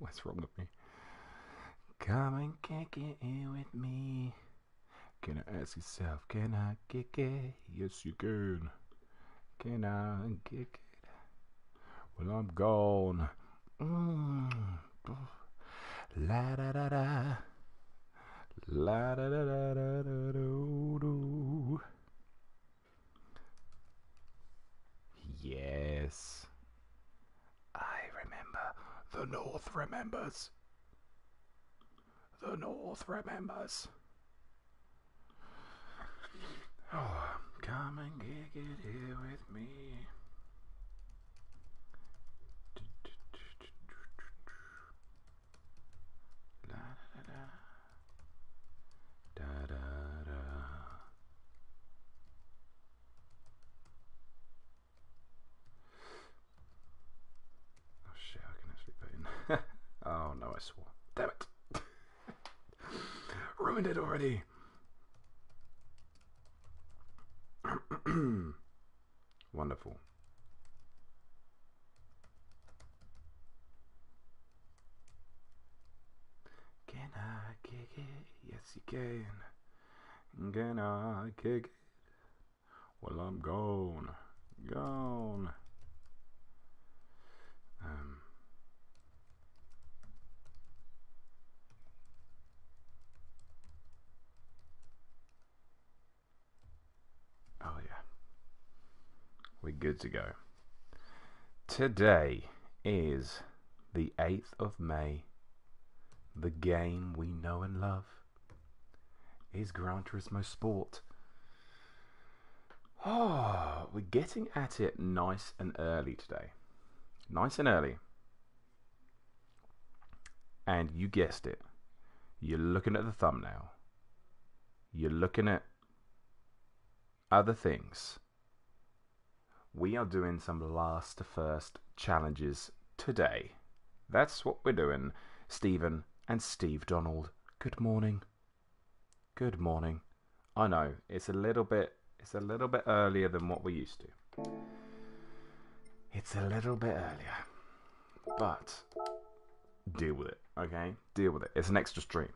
What's wrong with me? Come and kick it in with me. Can I ask yourself, can I kick it? Yes, you can. Can I kick it? Well, I'm gone. Mm. La da da da. La da da da da da do do. Yes. The North remembers. The North remembers. Oh, come and kick it here with me. Da da da da da da. Oh shit! I can actually put in. oh no! I swore. Damn it! Ruined it already. Wonderful. Can I kick it? Yes, you can. Can I kick it? Well, I'm gone. Gone. Um. Oh, yeah. We're good to go. Today is the 8th of May. The game we know and love is Gran Turismo Sport. Oh, we're getting at it nice and early today. Nice and early. And you guessed it. You're looking at the thumbnail. You're looking at other things. We are doing some last to first challenges today. That's what we're doing. Stephen and Steve Donald. Good morning. Good morning. I know it's a little bit it's a little bit earlier than what we used to. It's a little bit earlier. But deal with it, okay? Deal with it. It's an extra stream.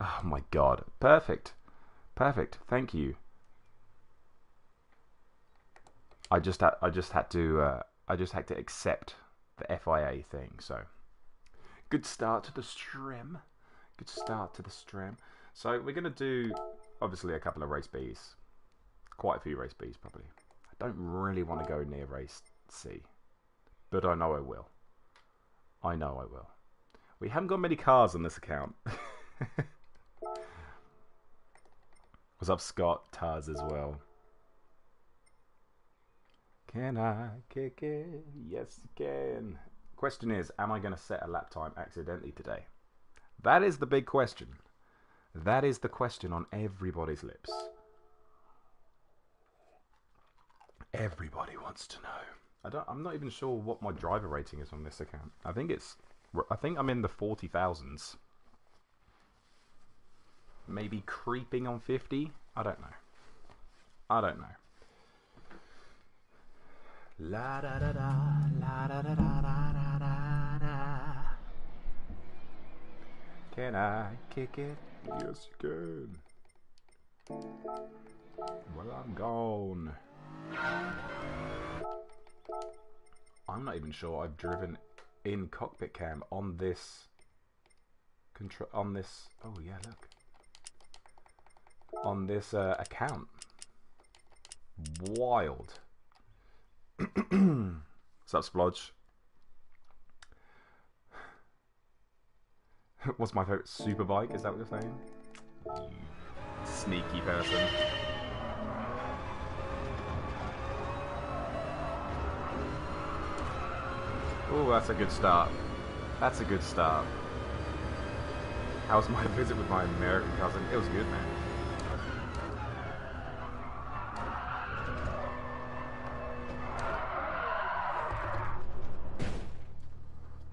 Oh my god. Perfect. Perfect. Thank you. I just had I just had to uh, I just had to accept the FIA thing. So good start to the stream. Good start to the stream. So we're gonna do obviously a couple of race Bs, quite a few race Bs probably. I don't really want to go near race C, but I know I will. I know I will. We haven't got many cars on this account. What's up, Scott? Taz as well. Can I kick it? Yes, you can. Question is, am I going to set a lap time accidentally today? That is the big question. That is the question on everybody's lips. Everybody wants to know. I don't. I'm not even sure what my driver rating is on this account. I think it's. I think I'm in the forty thousands. Maybe creeping on fifty. I don't know. I don't know. La da da da, la da da da da da da da. Can I kick it? Yes, you can. Well, I'm gone. I'm not even sure I've driven in cockpit cam on this control on this. Oh yeah, look on this uh, account. Wild. Up, Splodge? What's my favorite super bike? Is that what you're saying? Sneaky person. Oh, that's a good start. That's a good start. How was my visit with my American cousin? It was good, man.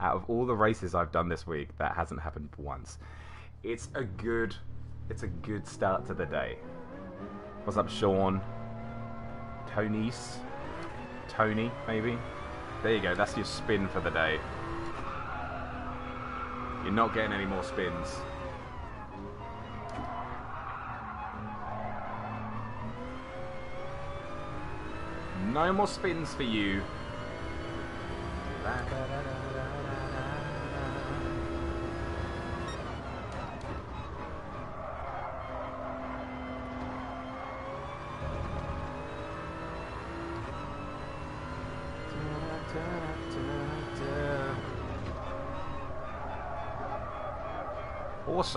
Out of all the races I've done this week, that hasn't happened once. It's a good, it's a good start to the day. What's up, Sean? Tony's, Tony, maybe. There you go. That's your spin for the day. You're not getting any more spins. No more spins for you.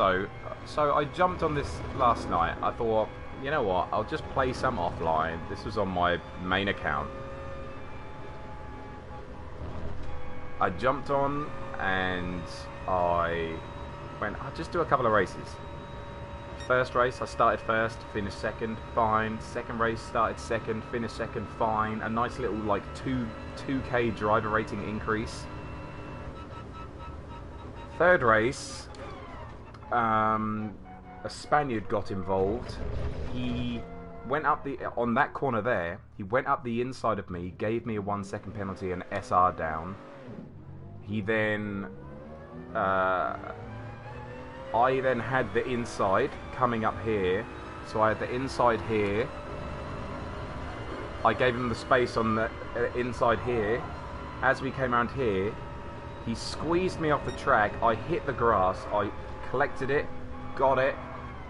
Also, so I jumped on this last night. I thought, you know what, I'll just play some offline. This was on my main account. I jumped on and I went, I'll just do a couple of races. First race, I started first, finished second, fine. Second race, started second, finished second, fine. A nice little like two 2k driver rating increase. Third race, um, a Spaniard got involved. He went up the on that corner there. He went up the inside of me, gave me a one second penalty and SR down. He then, uh, I then had the inside coming up here, so I had the inside here. I gave him the space on the uh, inside here. As we came around here, he squeezed me off the track. I hit the grass. I collected it, got it,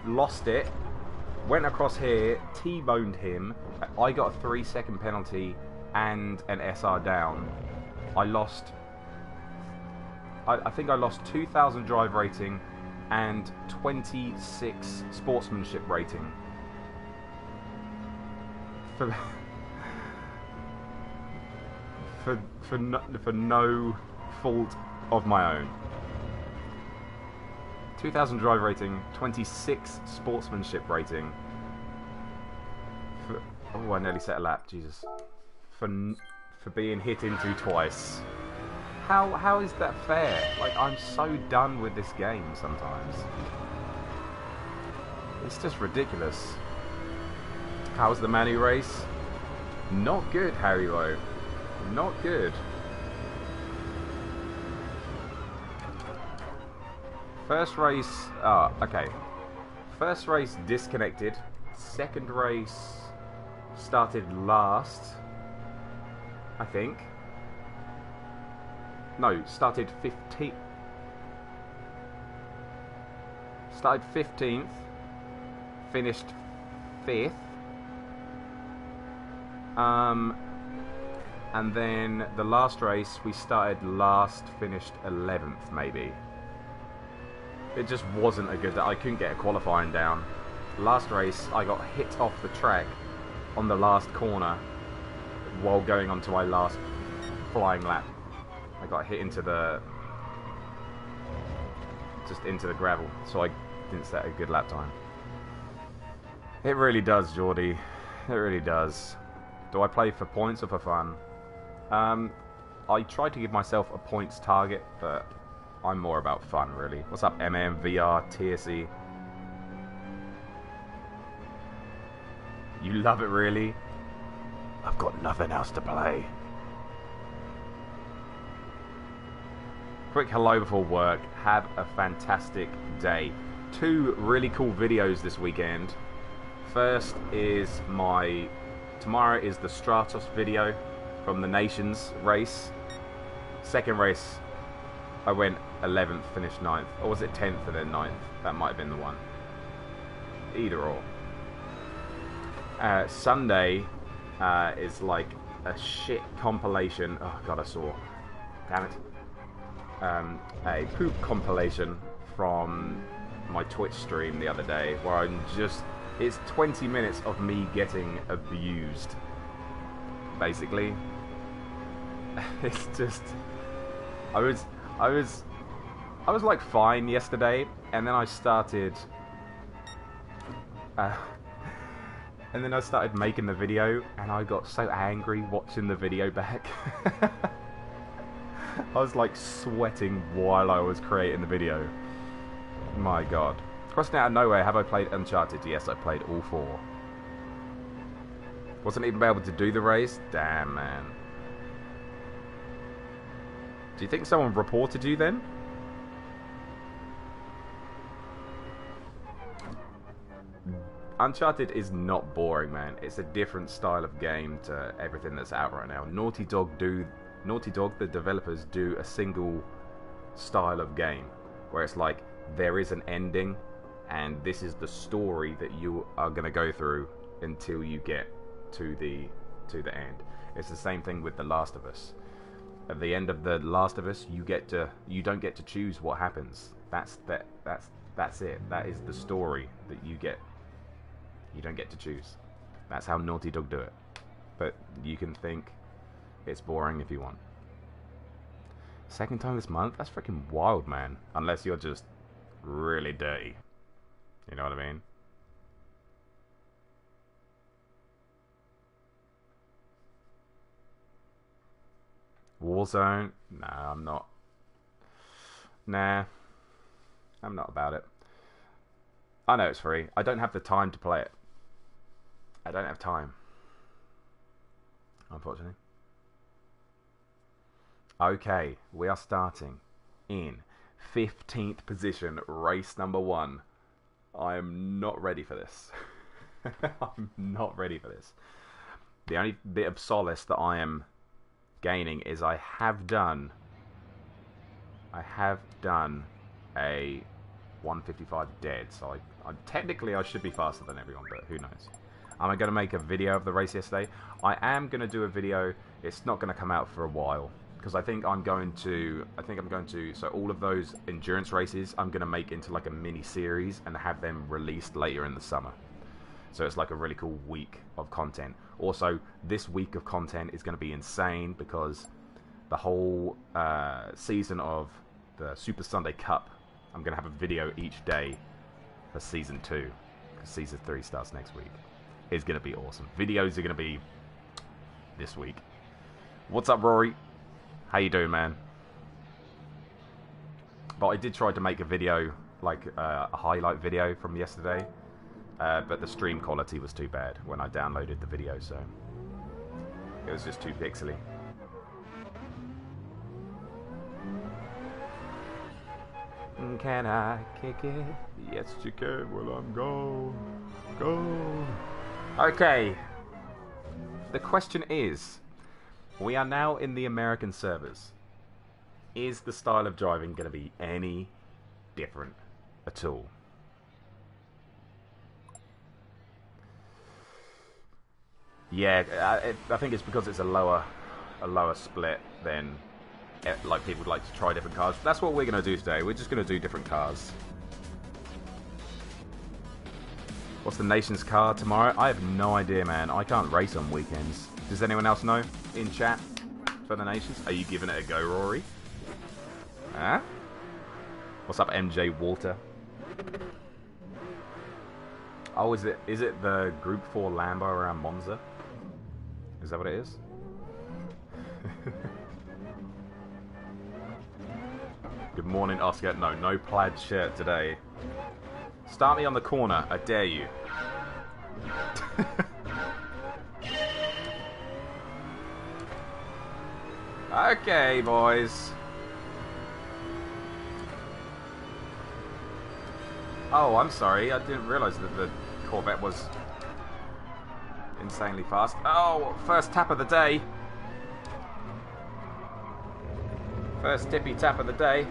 lost it, went across here, T-boned him. I got a three second penalty and an SR down. I lost. I, I think I lost 2,000 drive rating and 26 sportsmanship rating. For for for no, for no fault of my own. 2,000 drive rating, 26 sportsmanship rating. For, oh, I nearly set a lap. Jesus. For for being hit into twice. How how is that fair? Like I'm so done with this game sometimes. It's just ridiculous. How's the Manu race? Not good, Harry Lowe. Not good. First race, oh, okay. First race disconnected. Second race started last. I think. No, started 15th. Started 15th. Finished 5th. Um, and then the last race we started last, finished 11th maybe. It just wasn't a good. I couldn't get a qualifying down. Last race, I got hit off the track on the last corner while going onto my last flying lap. I got hit into the just into the gravel, so I didn't set a good lap time. It really does, Geordie. It really does. Do I play for points or for fun? Um, I tried to give myself a points target, but I'm more about fun, really. What's up, MM, VR, TSE? You love it, really? I've got nothing else to play. Quick hello before work. Have a fantastic day. Two really cool videos this weekend. First is my... Tomorrow is the Stratos video from the Nations race. Second race, I went 11th, finished 9th. Or was it 10th and then 9th? That might have been the one. Either or. Uh, Sunday uh, is like a shit compilation. Oh god, I saw. Damn it. Um, a poop compilation from my Twitch stream the other day where I'm just. It's 20 minutes of me getting abused. Basically. it's just. I was. I was I was like fine yesterday, and then I started. Uh, and then I started making the video, and I got so angry watching the video back. I was like sweating while I was creating the video. My god. Question out of nowhere, have I played Uncharted? Yes, I played all four. Wasn't even able to do the race? Damn, man. Do you think someone reported you then? Uncharted is not boring, man. It's a different style of game to everything that's out right now. Naughty Dog do Naughty Dog, the developers, do a single style of game where it's like there is an ending and this is the story that you are going to go through until you get to the to the end. It's the same thing with The Last of Us. At the end of The Last of Us, you get to you don't get to choose what happens. That's that that's that's it. That is the story that you get. You don't get to choose. That's how Naughty Dog do it. But you can think it's boring if you want. Second time this month? That's freaking wild, man. Unless you're just really dirty. You know what I mean? Warzone? Nah, I'm not. Nah. I'm not about it. I know it's free. I don't have the time to play it. I don't have time. Unfortunately. Okay, we are starting in 15th position, race number one. I am not ready for this. I'm not ready for this. The only bit of solace that I am gaining is I have done I have done a 155 dead, so I, I technically I should be faster than everyone, but who knows. Am I going to make a video of the race yesterday? I am going to do a video. It's not going to come out for a while because I think I'm going to I think I'm going to so all of those endurance races I'm going to make into like a mini series and have them released later in the summer. So it's like a really cool week of content. Also, this week of content is going to be insane because the whole uh, season of the Super Sunday Cup, I'm going to have a video each day for season two. Because season three starts next week. It's going to be awesome. Videos are going to be this week. What's up, Rory? How you doing, man? But I did try to make a video, like uh, a highlight video from yesterday, uh, but the stream quality was too bad when I downloaded the video, so it was just too pixely. Can I kick it? Yes, you can. Well, I'm gone. Go. Okay. The question is we are now in the American servers. Is the style of driving going to be any different at all? Yeah, I, I think it's because it's a lower, a lower split than eh, like people would like to try different cars. That's what we're going to do today. We're just going to do different cars. What's the nation's car tomorrow? I have no idea, man. I can't race on weekends. Does anyone else know in chat for the nations? Are you giving it a go, Rory? Huh? What's up, MJ Walter? Oh, is it is it the Group 4 Lambo around Monza? Is that what it is? Good morning, Oscar. No, no plaid shirt today. Start me on the corner, I dare you. okay, boys. Oh, I'm sorry. I didn't realize that the Corvette was insanely fast. Oh, first tap of the day. First tippy tap of the day.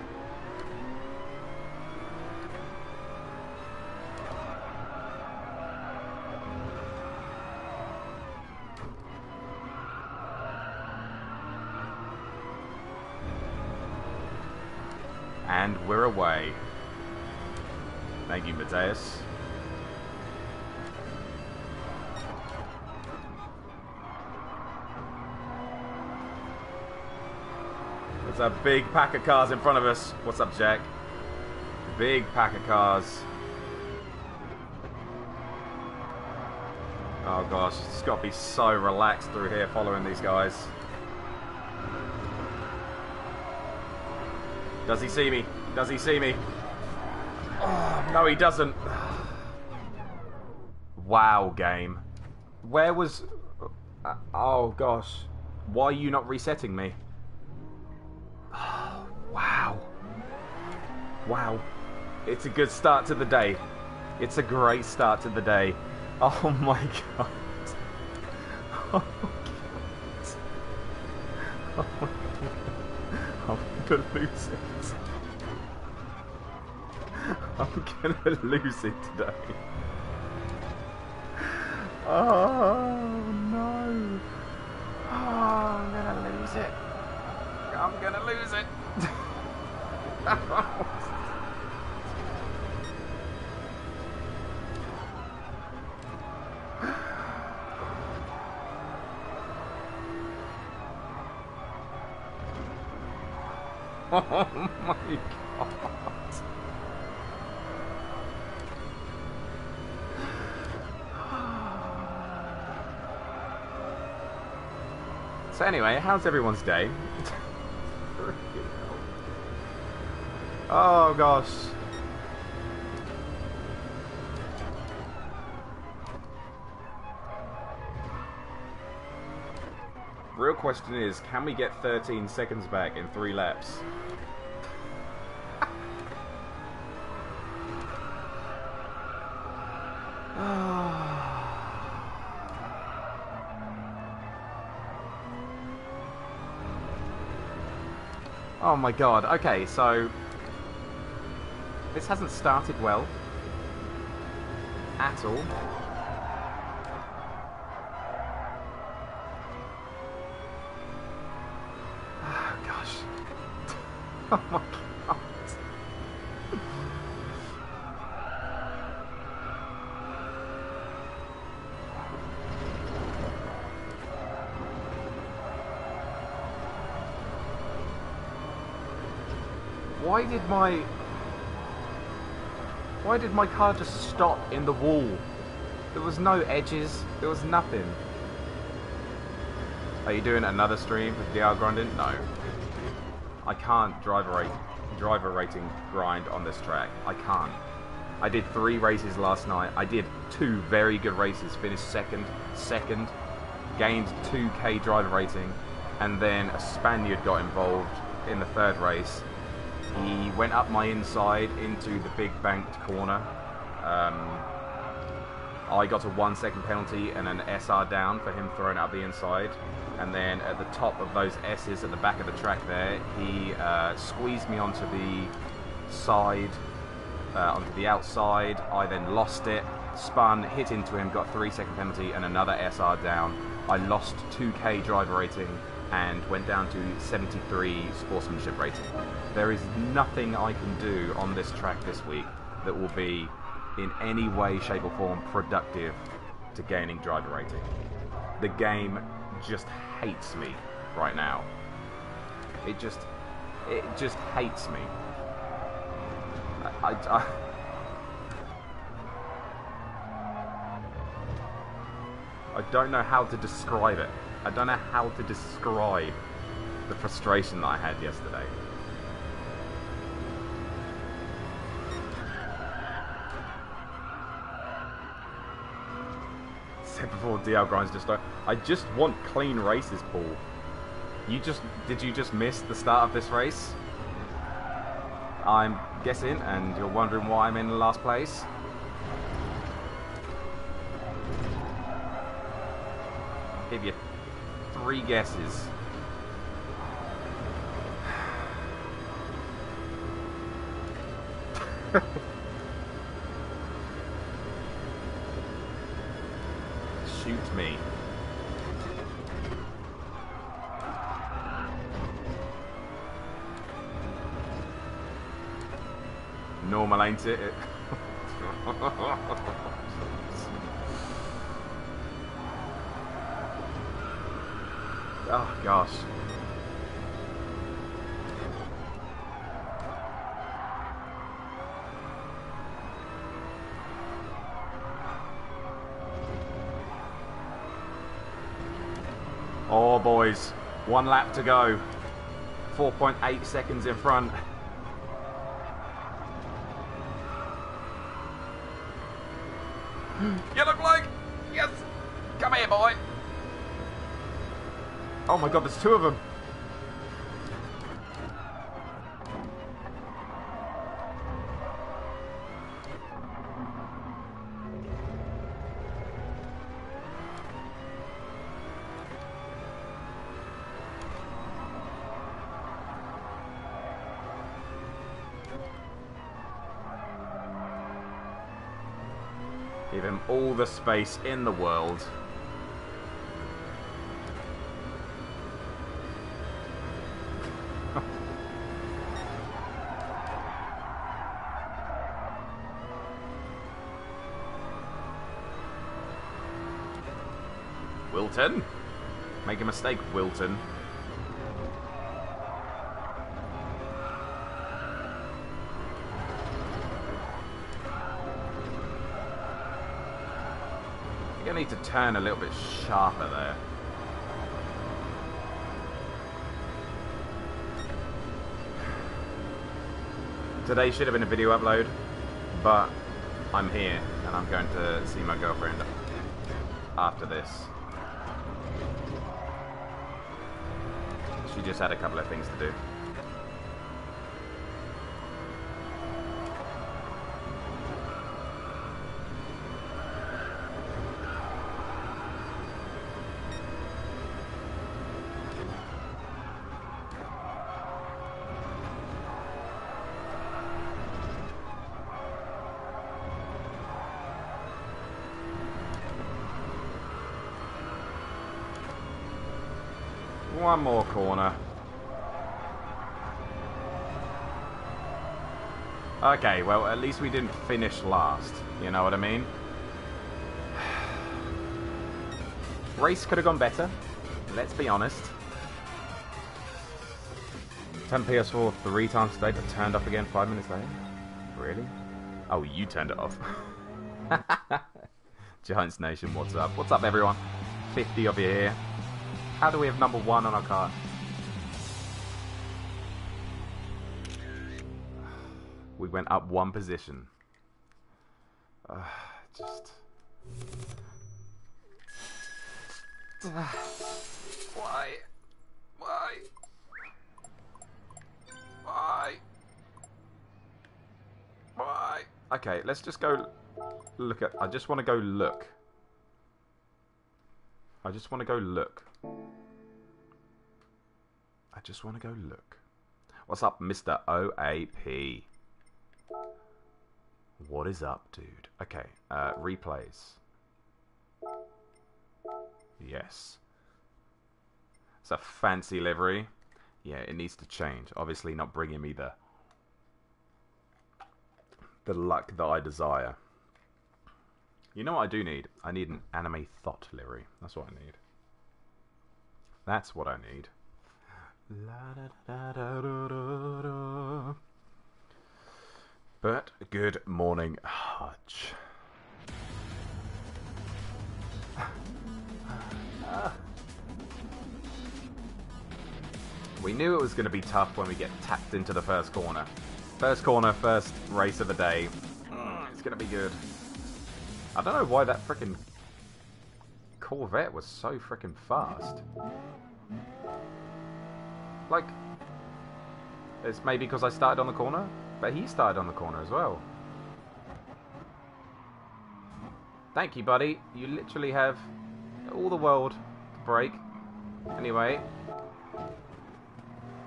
You, There's a big pack of cars in front of us. What's up, Jack? Big pack of cars. Oh gosh, it's got to be so relaxed through here following these guys. Does he see me? Does he see me? Oh, no, he doesn't. Wow, game. Where was... Uh, oh, gosh. Why are you not resetting me? Oh, wow. Wow. It's a good start to the day. It's a great start to the day. Oh my god. Oh my god. I'm gonna lose it. I'm gonna lose it today. Oh no. Oh, I'm gonna lose it. I'm gonna lose it. oh anyway, how's everyone's day? oh gosh. Real question is, can we get 13 seconds back in three laps? Oh my god. Okay, so this hasn't started well at all. Did my... Why did my car just stop in the wall? There was no edges. There was nothing. Are you doing another stream with DR Grinding? No. I can't driver rate, driver rating grind on this track. I can't. I did three races last night. I did two very good races. Finished second, second, gained 2k driver rating, and then a Spaniard got involved in the third race. He went up my inside into the big banked corner. Um, I got a one second penalty and an SR down for him throwing out the inside. And then at the top of those S's at the back of the track there, he uh, squeezed me onto the side, uh, onto the outside. I then lost it, spun, hit into him, got a three second penalty and another SR down. I lost 2k driver rating and went down to 73 sportsmanship rating. There is nothing I can do on this track this week that will be in any way, shape or form productive to gaining driver rating. The game just hates me right now. It just, it just hates me. I, I, I I don't know how to describe it. I don't know how to describe the frustration that I had yesterday. Said before DL grinds just like I just want clean races, Paul. You just did you just miss the start of this race? I'm guessing, and you're wondering why I'm in the last place. Give you three guesses. Shoot me. Normal, ain't it? One lap to go. 4.8 seconds in front. Yellow flag! Yes! Come here, boy! Oh my god, there's two of them! The space in the world. Wilton. Make a mistake, Wilton. Turn a little bit sharper there. Today should have been a video upload, but I'm here and I'm going to see my girlfriend after this. She just had a couple of things to do. Well, at least we didn't finish last. You know what I mean? Race could have gone better. Let's be honest. Turned PS4 three times today, but turned off again five minutes later. Really? Oh, you turned it off. Giants Nation, what's up? What's up, everyone? 50 of you here. How do we have number one on our card? We went up one position. Uh, just. Why? Why? Why? Why? Okay, let's just go look at. I just want to go look. I just want to go look. I just want to go look. What's up, Mr. OAP? What is up, dude? Okay, uh, replays. Yes. It's a fancy livery. Yeah, it needs to change. Obviously not bringing me the the luck that I desire. You know what I do need? I need an anime thought livery. That's what I need. That's what I need. But good morning, Hutch. We knew it was going to be tough when we get tapped into the first corner. First corner, first race of the day. Mm, it's going to be good. I don't know why that freaking Corvette was so freaking fast. Like, it's maybe because I started on the corner, but he started on the corner as well. Thank you, buddy. You literally have all the world to break. Anyway.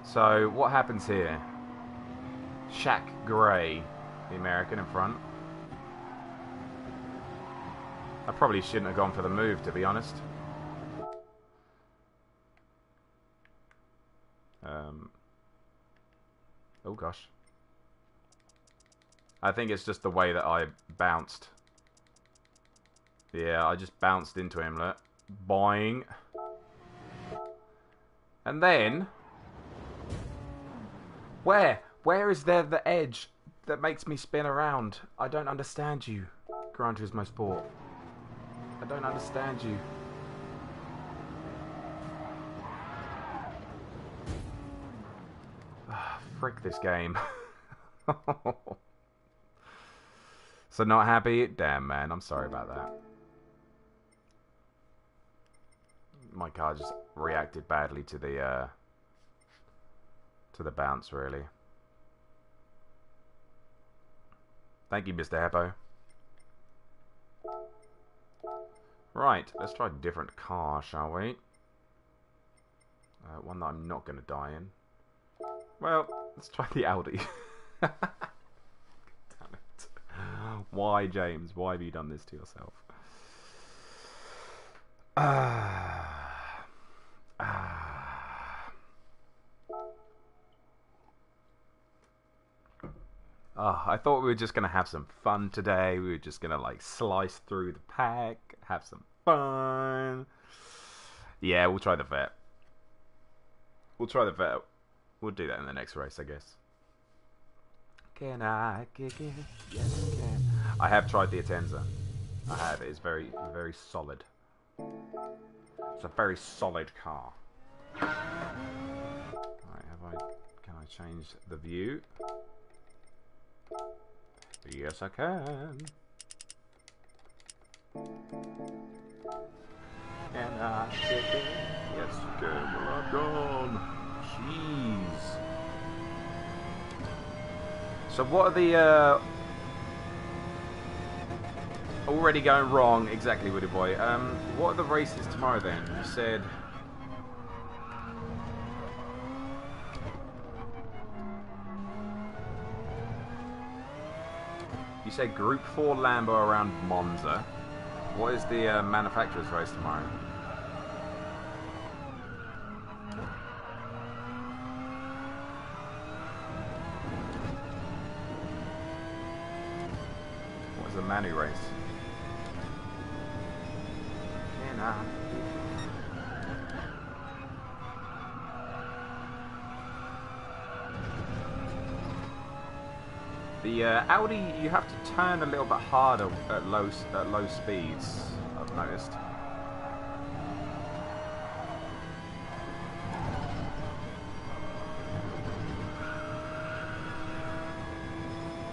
So, what happens here? Shaq Gray, the American in front. I probably shouldn't have gone for the move, to be honest. Um, oh gosh. I think it's just the way that I bounced. Yeah, I just bounced into him, look. Boing. And then... Where? Where is there the edge that makes me spin around? I don't understand you, Grunge is my Sport. I don't understand you. Ah, frick this game. so not happy? Damn, man. I'm sorry about that. My car just reacted badly to the, uh, to the bounce, really. Thank you, Mr. Heppo. Right, let's try a different car, shall we? Uh, one that I'm not going to die in. Well, let's try the Audi. Why, James? Why have you done this to yourself? Ah. Ah. Oh, I thought we were just gonna have some fun today. We were just gonna like slice through the pack, have some fun. Yeah, we'll try the vet. We'll try the vet. We'll do that in the next race, I guess. Can I kick it? Yes, I have tried the Atenza. I have. It is very, very solid. It's a very solid car. Right, have I? Can I change the view? Yes, I can. Can I kick it? Yes, you can. Well, I'm gone. Jeez. So what are the uh, already going wrong? Exactly, Woody Boy. Um, what are the races tomorrow then? You said. You said Group 4 Lambo around Monza. What is the uh, manufacturer's race tomorrow? What is the Manu race? Uh, Audi, you have to turn a little bit harder at low at low speeds. I've noticed.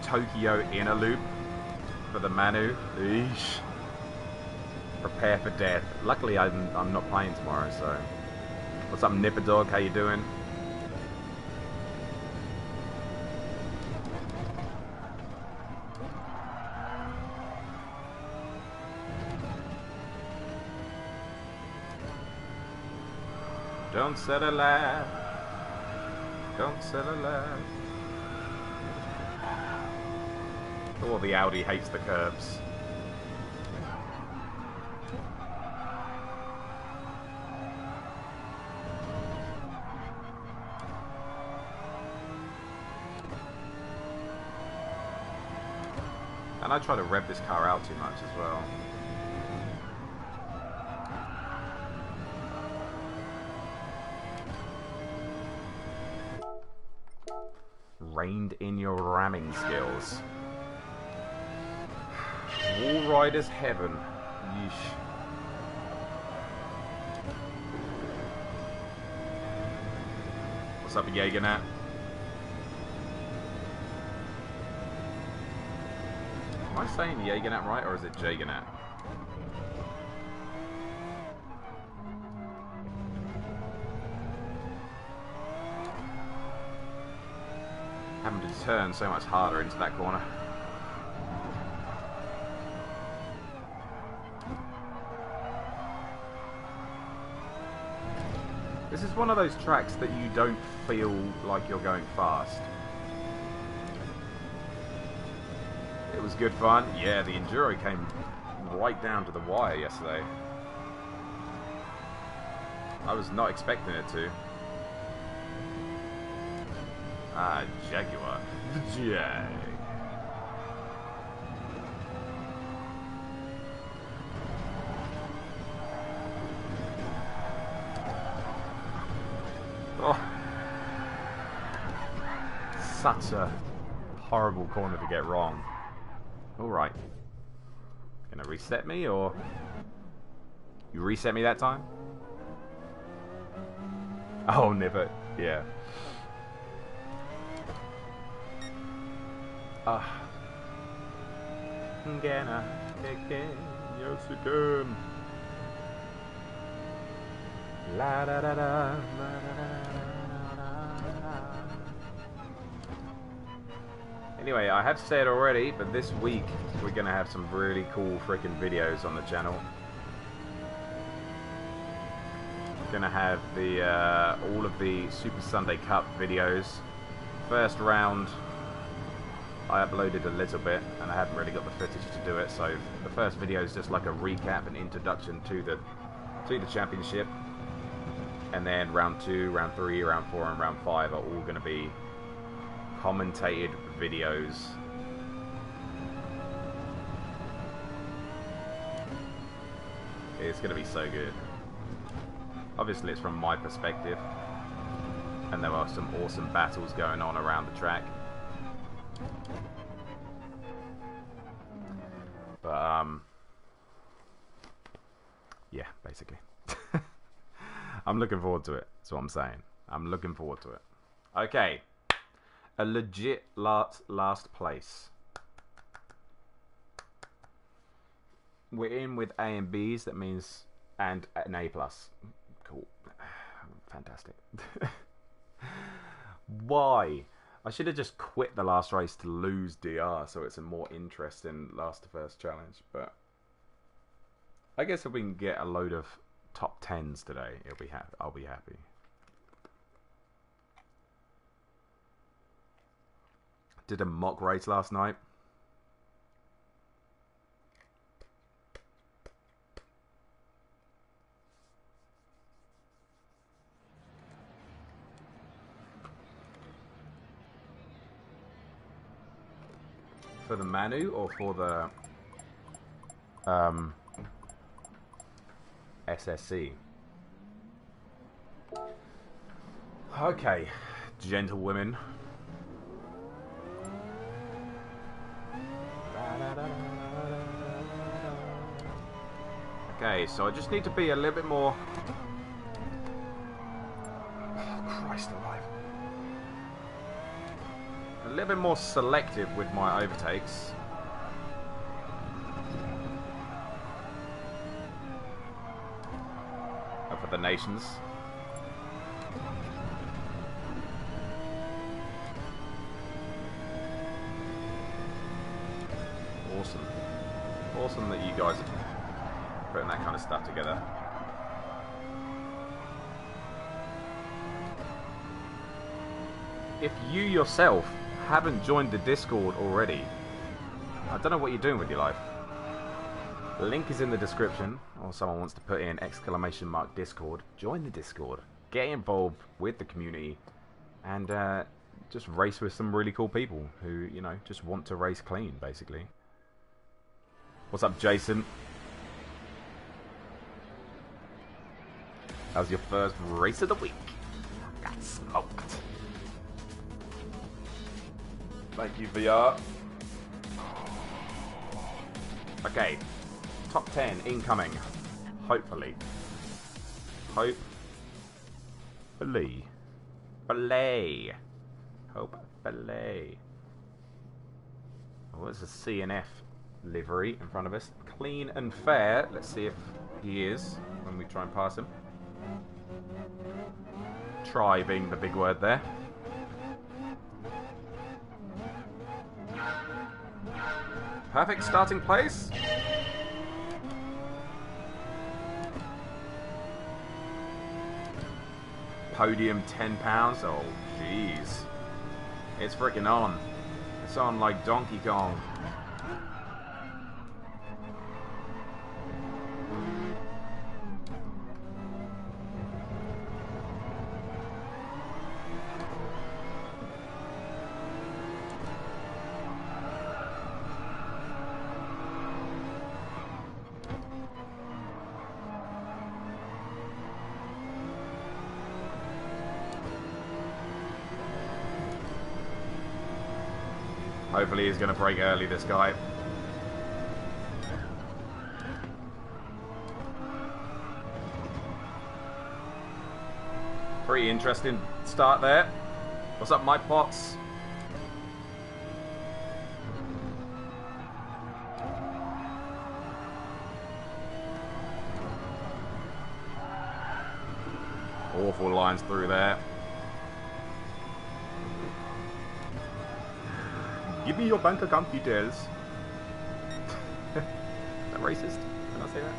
Tokyo inner loop for the Manu. Eesh. Prepare for death. Luckily, I'm I'm not playing tomorrow, so. What's up, Nipperdog? How you doing? Don't set a laugh. Don't set a laugh. Oh, the Audi hates the curbs. And I try to rev this car out too much as well. In your ramming skills. Wall Riders Heaven. Yeesh. What's up, Jaegernat? Am I saying Jaegernat right, or is it Jaegernat? Turn so much harder into that corner. This is one of those tracks that you don't feel like you're going fast. It was good fun. Yeah, the Enduro came right down to the wire yesterday. I was not expecting it to. Ah, Jaguar. The Jag. Oh. Such a horrible corner to get wrong. Alright. Gonna reset me, or... You reset me that time? Oh, never. Yeah. Ah. It. Yes, can. La da da da. La da da. Anyway, I have said already, but this week we're gonna have some really cool freaking videos on the channel. We're gonna have the uh, all of the Super Sunday Cup videos. First round I uploaded a little bit, and I haven't really got the footage to do it. So the first video is just like a recap and introduction to the to the championship, and then round two, round three, round four, and round five are all going to be commentated videos. It's going to be so good. Obviously, it's from my perspective, and there are some awesome battles going on around the track. But, um, yeah, basically. I'm looking forward to it. That's what I'm saying. I'm looking forward to it. Okay. A legit last, last place. We're in with A and Bs. That means and an A plus. Cool. Fantastic. Why? I should have just quit the last race to lose DR, so it's a more interesting last to first challenge. But I guess if we can get a load of top tens today, it'll be ha- I'll be happy. Did a mock race last night. For the Manu or for the um, SSC? Okay, gentlewomen. Okay, so I just need to be a little bit more... Oh, Christ alive. A little bit more selective with my overtakes. For the nations. Awesome. Awesome that you guys are putting that kind of stuff together. If you yourself haven't joined the Discord already, I don't know what you're doing with your life. The link is in the description, or someone wants to put in exclamation mark Discord. Join the Discord, get involved with the community, and uh, just race with some really cool people who, you know, just want to race clean, basically. What's up, Jason? How's your first race of the week? Got smoked. Thank you, VR. Okay, top 10 incoming. Hopefully. Hopefully. Belay. Hopefully. Oh, there's a CNF livery in front of us. Clean and fair. Let's see if he is when we try and pass him. Try being the big word there. Perfect starting place. Podium £10. Oh, jeez. It's freaking on. It's on like Donkey Kong. Hopefully he's going to break early, this guy. Pretty interesting start there. What's up, Mike Potts? Awful lines through there. Give me your bank account details. That racist? Can I say that?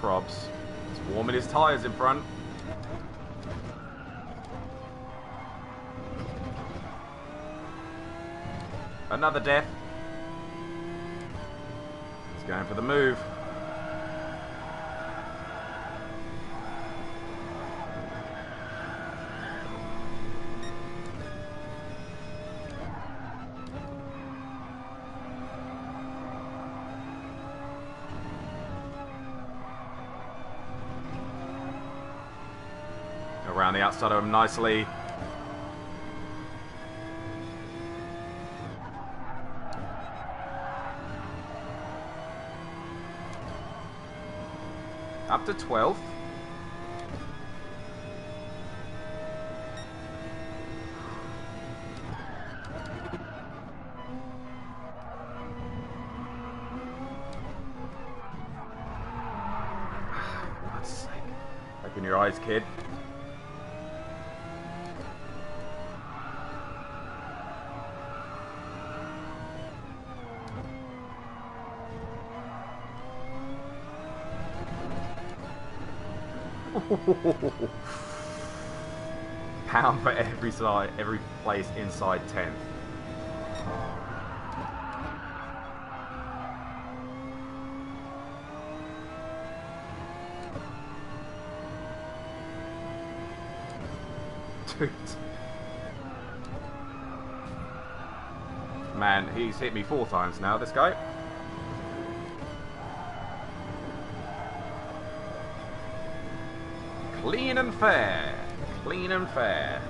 Probs. He's warming his tyres in front. Another death. He's going for the move. Outside of him nicely. Up to 12th. Pound for every side, every place inside 10th. Dude. Man, he's hit me four times now, this guy. Fair. Clean and fair.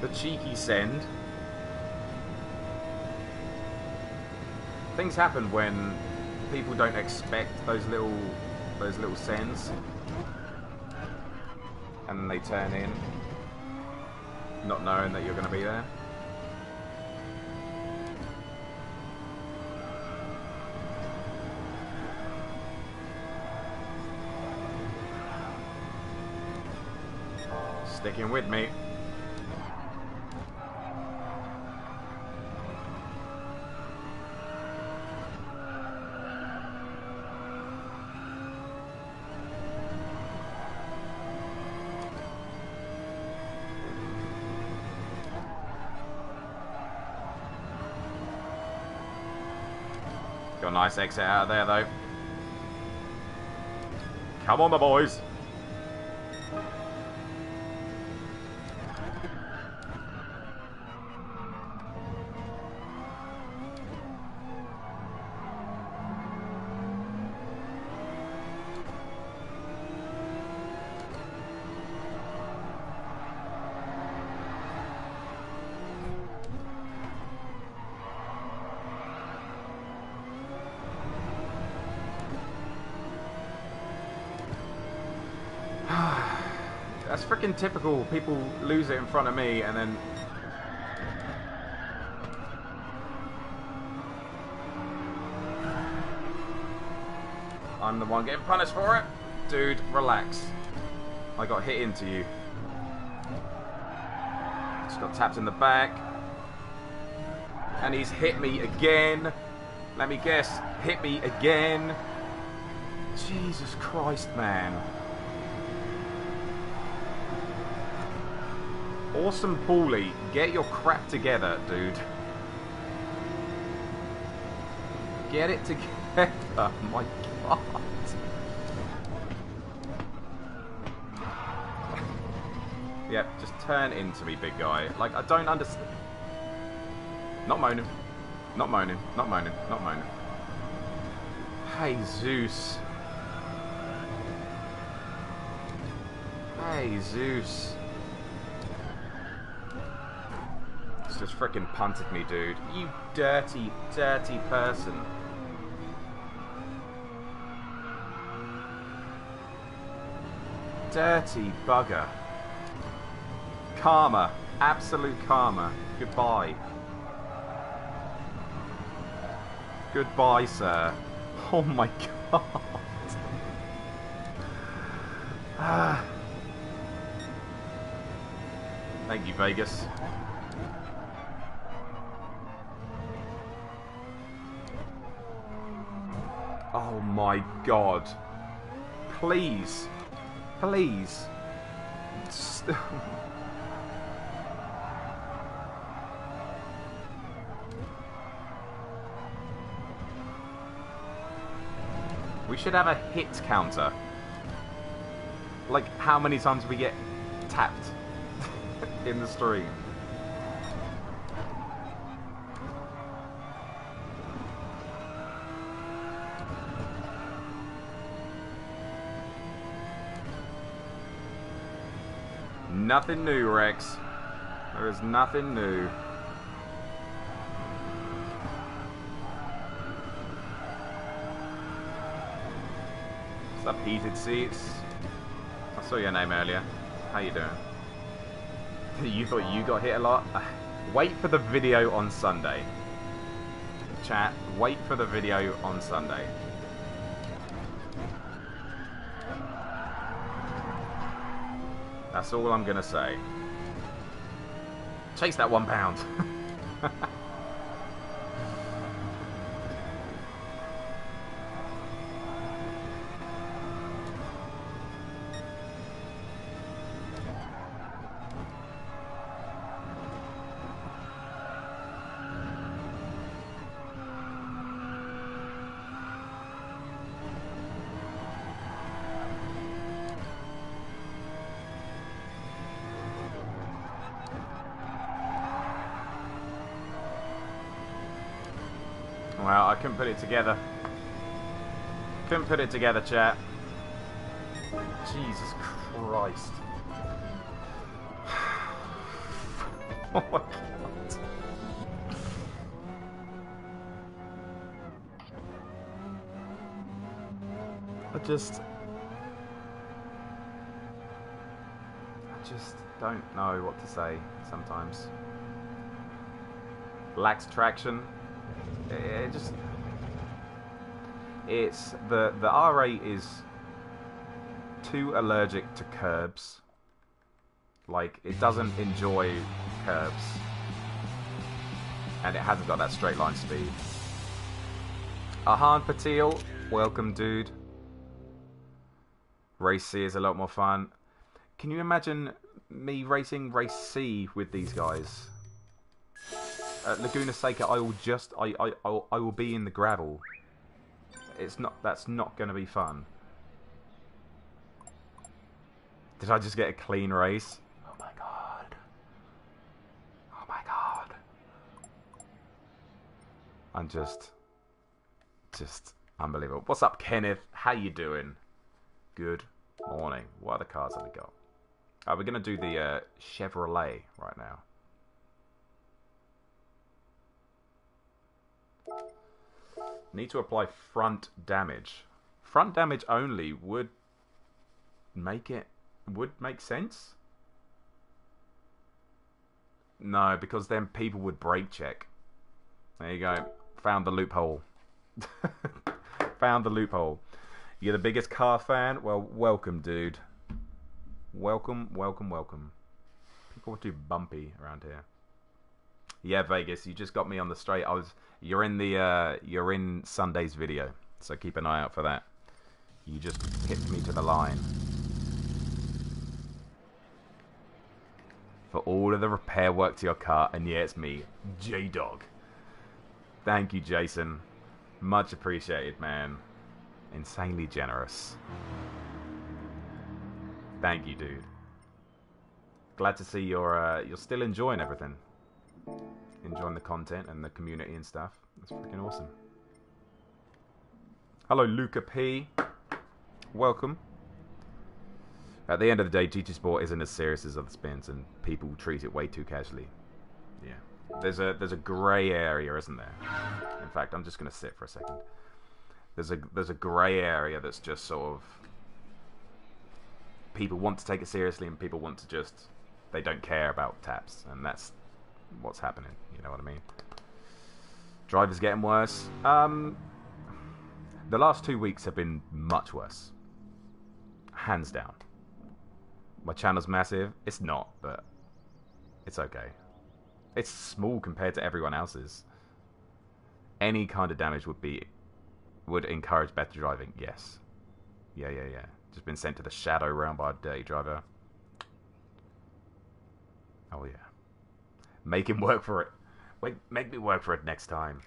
The cheeky send. Things happen when people don't expect those little those little sends. And they turn in not knowing that you're gonna be there. Sticking with me. Got a nice exit out of there though. Come on, the boys. That's freaking typical. People lose it in front of me and then. I'm the one getting punished for it. Dude, relax. I got hit into you. Just got tapped in the back. And he's hit me again. Let me guess. Hit me again. Jesus Christ, man. Awesome Paulie, get your crap together, dude. Get it together, my god. yep, just turn into me, big guy. Like, I don't understand. Not moaning. Not moaning. Not moaning. Not moaning. Hey, Zeus. Hey, Zeus. Freaking punted me, dude. You dirty, dirty person. Dirty bugger. Karma. Absolute karma. Goodbye. Goodbye, sir. Oh my god. Ah. Thank you, Vegas. God. Please. Please. we should have a hit counter. Like, how many times we get tapped in the stream. Nothing new, Rex. There is nothing new. Up, heated seats? I saw your name earlier. How you doing? you thought you got hit a lot? Wait for the video on Sunday. Chat, wait for the video on Sunday. That's all I'm going to say. Chase that one pound. it together. Couldn't put it together, chat. Jesus Christ. oh my god. I just... I just don't know what to say sometimes. Lacks traction. It just it's the the R8 is too allergic to curbs. Like it doesn't enjoy curbs, and it hasn't got that straight line speed. Ahan Patil, welcome, dude. Race C is a lot more fun. Can you imagine me racing Race C with these guys? At Laguna Seca, I will just I I I will be in the gravel it's not. That's not going to be fun. Did I just get a clean race? Oh my god. Oh my god. I'm just... Just unbelievable. What's up, Kenneth? How you doing? Good morning. What other cars have we got? Are we're going to do the uh, Chevrolet right now. Need to apply front damage. Front damage only would make it would make sense. No, because then people would brake check. There you go. Found the loophole. Found the loophole. You're the biggest car fan? Well, welcome, dude. Welcome, welcome, welcome. People are too bumpy around here. Yeah, Vegas, you just got me on the straight. I was you're in the uh, you're in Sunday's video, so keep an eye out for that. You just hit me to the line. For all of the repair work to your car, and yeah, it's me, J Dog. Thank you, Jason. Much appreciated, man. Insanely generous. Thank you, dude. Glad to see you're uh, you're still enjoying everything enjoying the content and the community and stuff. That's freaking awesome. Hello, Luca P. Welcome. At the end of the day, GT Sport isn't as serious as other spins, and people treat it way too casually. Yeah, there's a there's a grey area, isn't there? In fact, I'm just gonna sit for a second. There's a there's a grey area that's just sort of people want to take it seriously, and people want to just they don't care about taps, and that's what's happening. You know what I mean? Drivers getting worse. Um, the last two weeks have been much worse. Hands down. My channel's massive. It's not, but it's okay. It's small compared to everyone else's. Any kind of damage would be would encourage better driving. Yes. Yeah, yeah, yeah. Just been sent to the shadow realm by a dirty driver. Oh yeah. Make him work for it. Wait, make me work for it next time.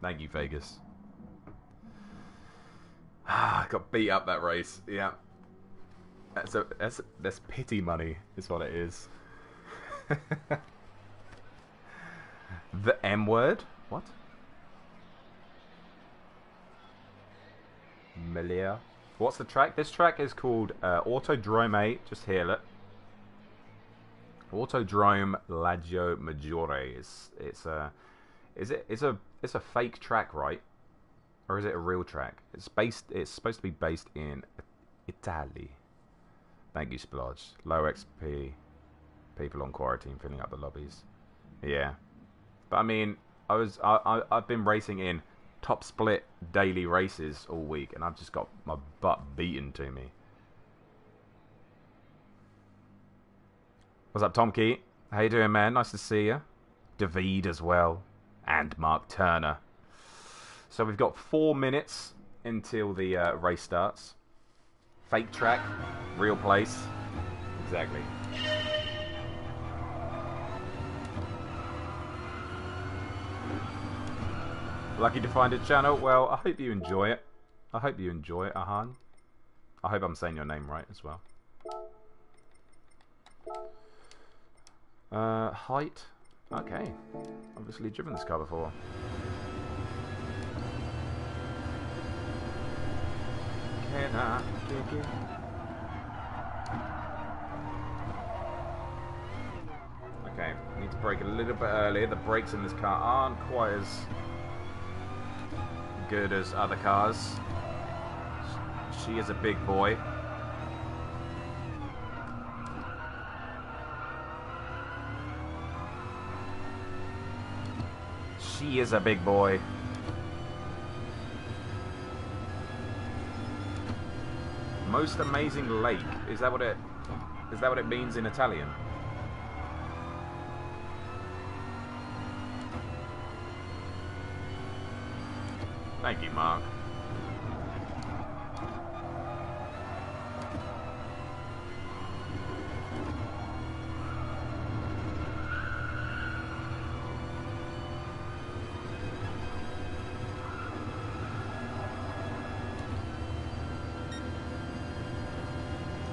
Thank you, Vegas. Ah, got beat up that race. Yeah. That's a, that's that's pity money is what it is. the M word? What? Melia. What's the track? This track is called uh, Autodrome 8. Just hear it. Autodrome Lago Maggiore. It's it's a is it it's a it's a fake track, right? Or is it a real track? It's based. It's supposed to be based in Italy. Thank you, Splodge. Low XP. People on quarantine filling up the lobbies. Yeah, but I mean, I was I, I I've been racing in top split daily races all week, and I've just got my butt beaten to me. What's up, Tom Key? How you doing, man? Nice to see you. David as well, and Mark Turner. So we've got four minutes until the uh, race starts. Fake track, real place. Exactly. Lucky to find a channel. Well, I hope you enjoy it. I hope you enjoy it, Ahan. I hope I'm saying your name right as well. Uh, height. Okay. Obviously driven this car before. Can I kick it? Okay, need to brake a little bit earlier. The brakes in this car aren't quite as good as other cars. She is a big boy. She is a big boy. Most amazing lake. Is that what it is that what it means in Italian? Thank you, Mark.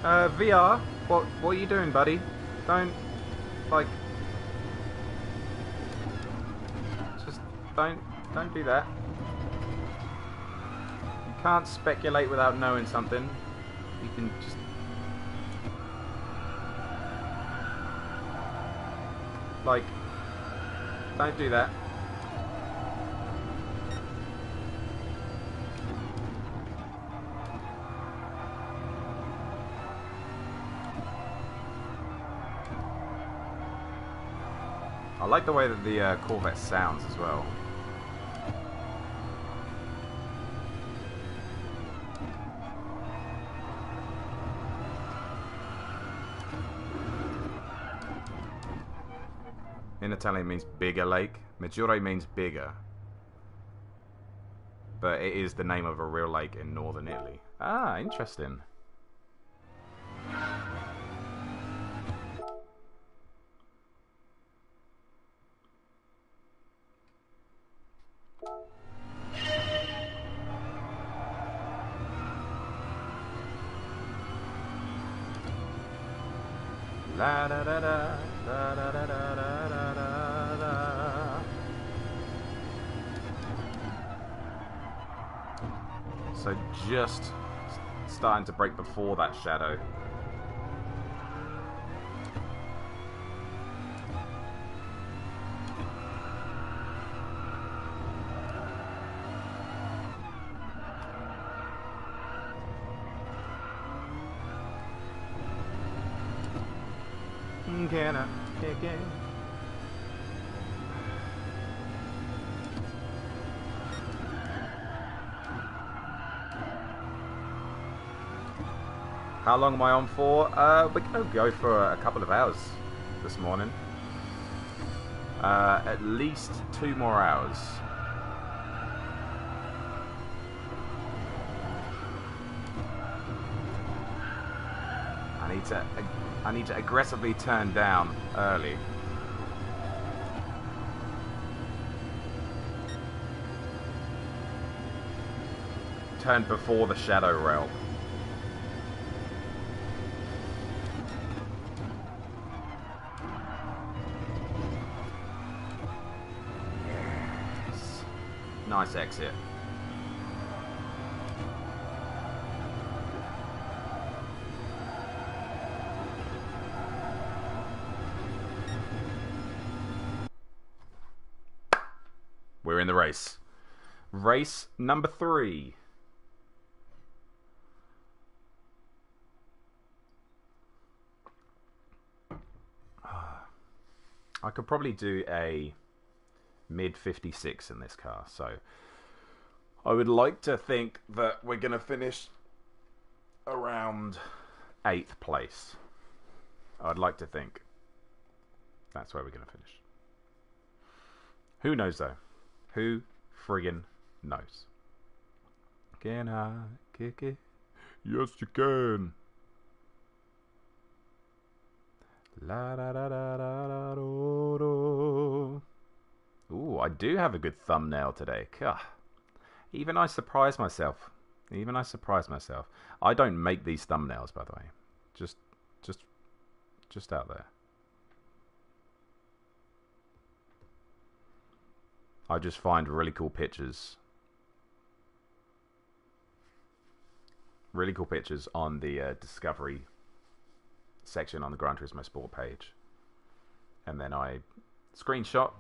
Uh, VR, what what are you doing, buddy? Don't like just don't don't do that. Can't speculate without knowing something. You can just like don't do that. I like the way that the uh, Corvette sounds as well. Italian means bigger lake. Maggiore means bigger. But it is the name of a real lake in northern Italy. Ah, interesting. Starting to break before that shadow. How long am I on for? Uh, we're going to go for a couple of hours this morning. Uh, at least two more hours. I need to, I need to aggressively turn down early. turn before the Shadow Realm. Nice exit. We're in the race. Race number three. I could probably do a mid 56 in this car, so I would like to think that we're going to finish around 8th place. I'd like to think that's where we're going to finish. Who knows though? Who friggin' knows? Can I kick it? Yes, you can. La da da da da da do, do. Ooh, I do have a good thumbnail today. Gah. Even I surprise myself. Even I surprise myself. I don't make these thumbnails, by the way. Just, just, just out there. I just find really cool pictures. Really cool pictures on the uh, Discovery section on the Gran Turismo Sport page. And then I screenshot,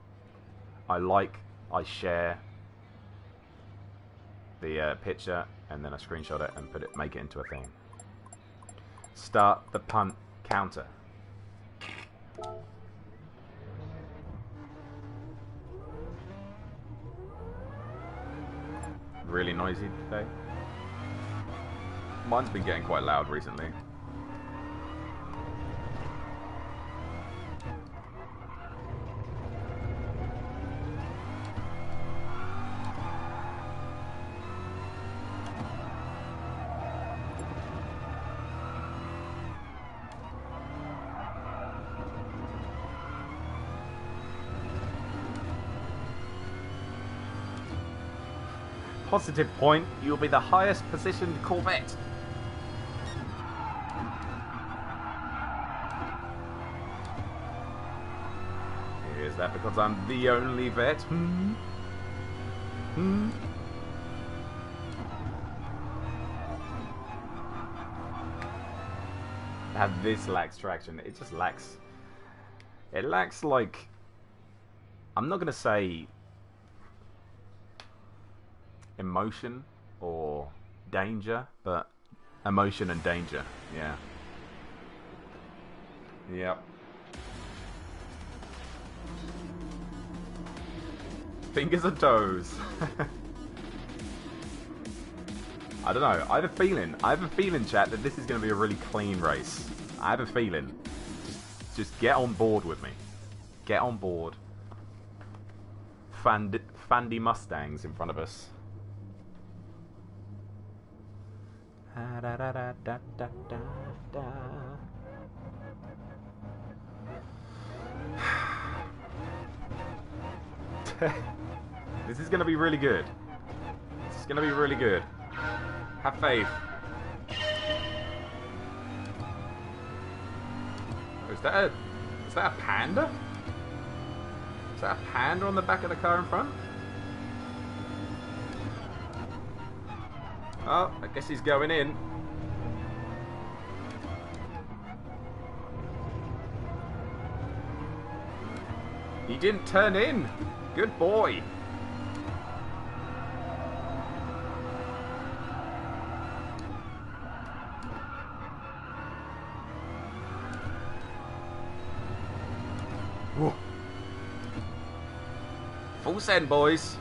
I like, I share the uh, picture, and then I screenshot it and put it, make it into a thing. Start the punt counter. Really noisy today. Mine's been getting quite loud recently. Positive point, you'll be the highest positioned Corvette. Is that because I'm the only vet? Hmm? Hmm? Now this lacks traction. It just lacks... It lacks, like... I'm not going to say emotion or danger, but emotion and danger. Yeah. Yep. Fingers and toes. I don't know. I have a feeling. I have a feeling, chat, that this is going to be a really clean race. I have a feeling. Just, just get on board with me. Get on board. Fand Fandy Mustangs in front of us. this is going to be really good. This is going to be really good. Have faith. Oh, is that a is that a panda? Is that a panda on the back of the car in front? Oh, I guess he's going in. He didn't turn in. Good boy. Whoa. Full send, boys.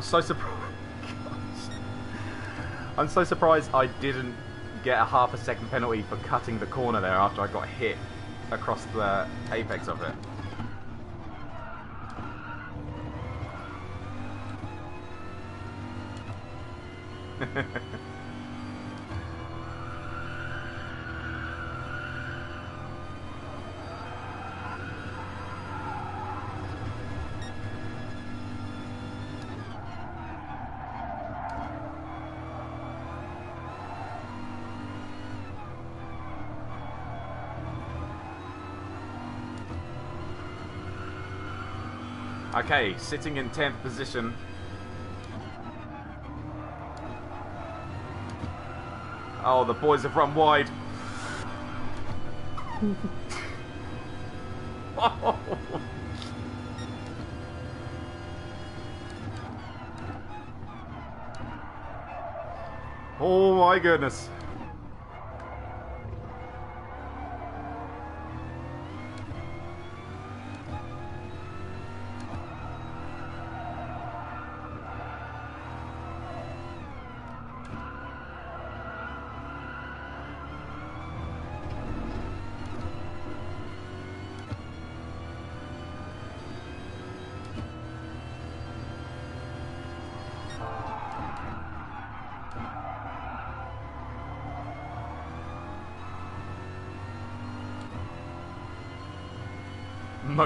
I'm so surprised. I'm so surprised I didn't get a half a second penalty for cutting the corner there after I got hit across the apex of it. Okay, sitting in 10th position. Oh, the boys have run wide. oh my goodness.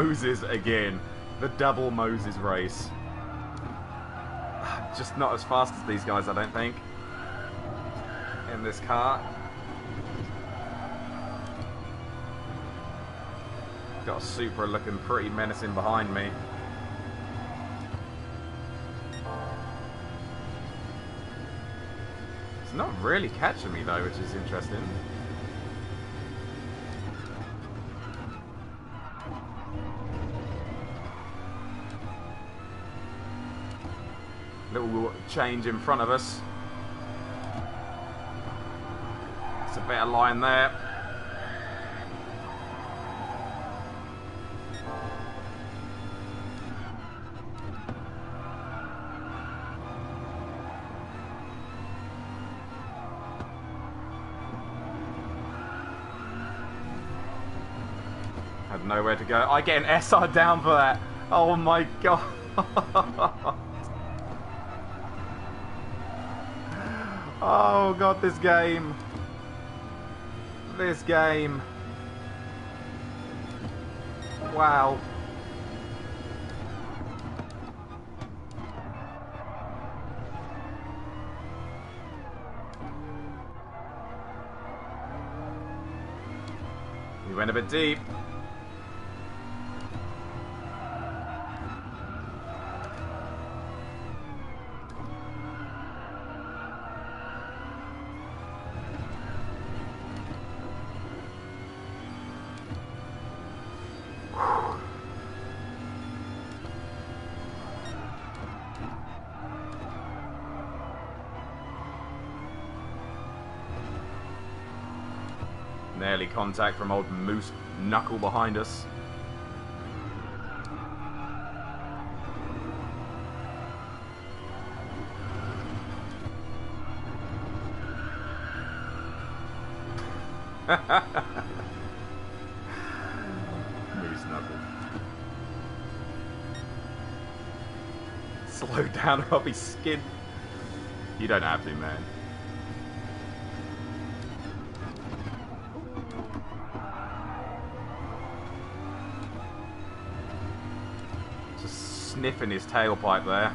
Moses again. The double Moses race. Just not as fast as these guys, I don't think. In this car. Got a Supra looking pretty menacing behind me. It's not really catching me though, which is interesting. Change in front of us. It's a better line there. Had nowhere to go. I get an SR down for that. Oh my god. god, this game. This game. Wow. We went a bit deep. Contact from old Moose Knuckle behind us. Moose Knuckle. Slow down or I'll be skinned. You don't have to, man. Sniffing his tailpipe there.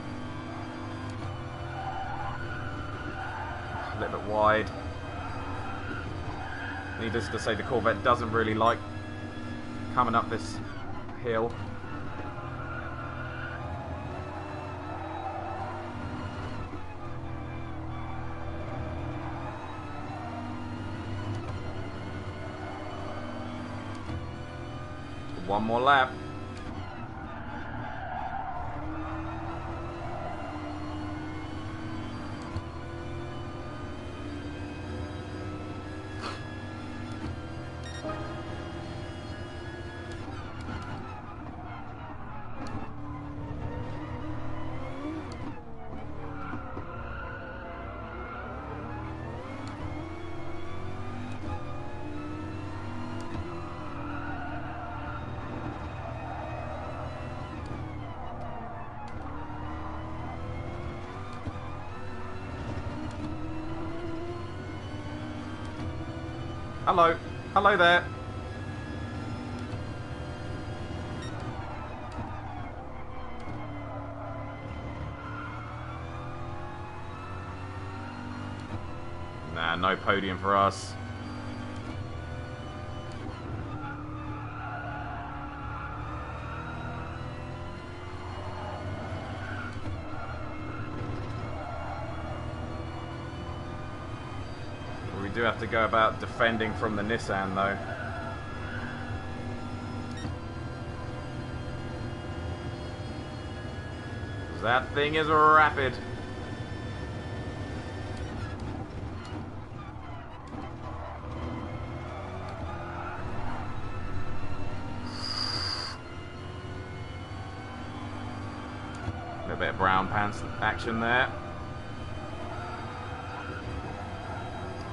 A little bit wide. Needless to say, the Corvette doesn't really like coming up this hill. One more lap. Hello. Hello there. Nah, no podium for us. Do have to go about defending from the Nissan though. That thing is rapid. A bit of brown pants action there.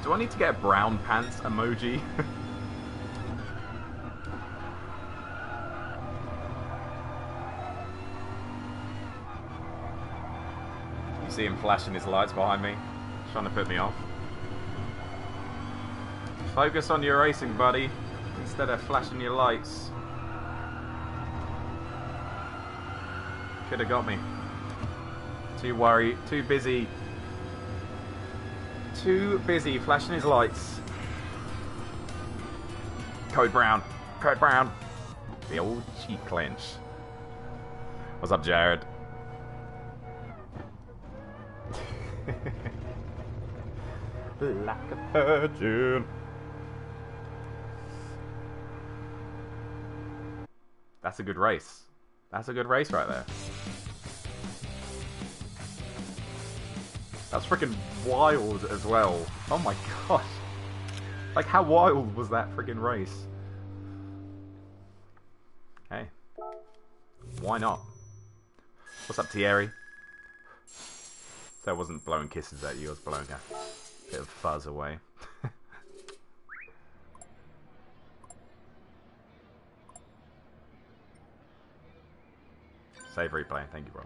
Do I need to get a brown pants emoji? you see him flashing his lights behind me? Trying to put me off. Focus on your racing, buddy, instead of flashing your lights. Could have got me. Too worried, too busy too busy flashing his lights. Code Brown. Code Brown. The old cheek clench. What's up, Jared? like a virgin. That's a good race. That's a good race right there. That's freaking wild as well. Oh my gosh. Like, how wild was that freaking race? Hey. Why not? What's up, Thierry? So I wasn't blowing kisses at you, I was blowing a bit of fuzz away. Save replay, thank you, bro.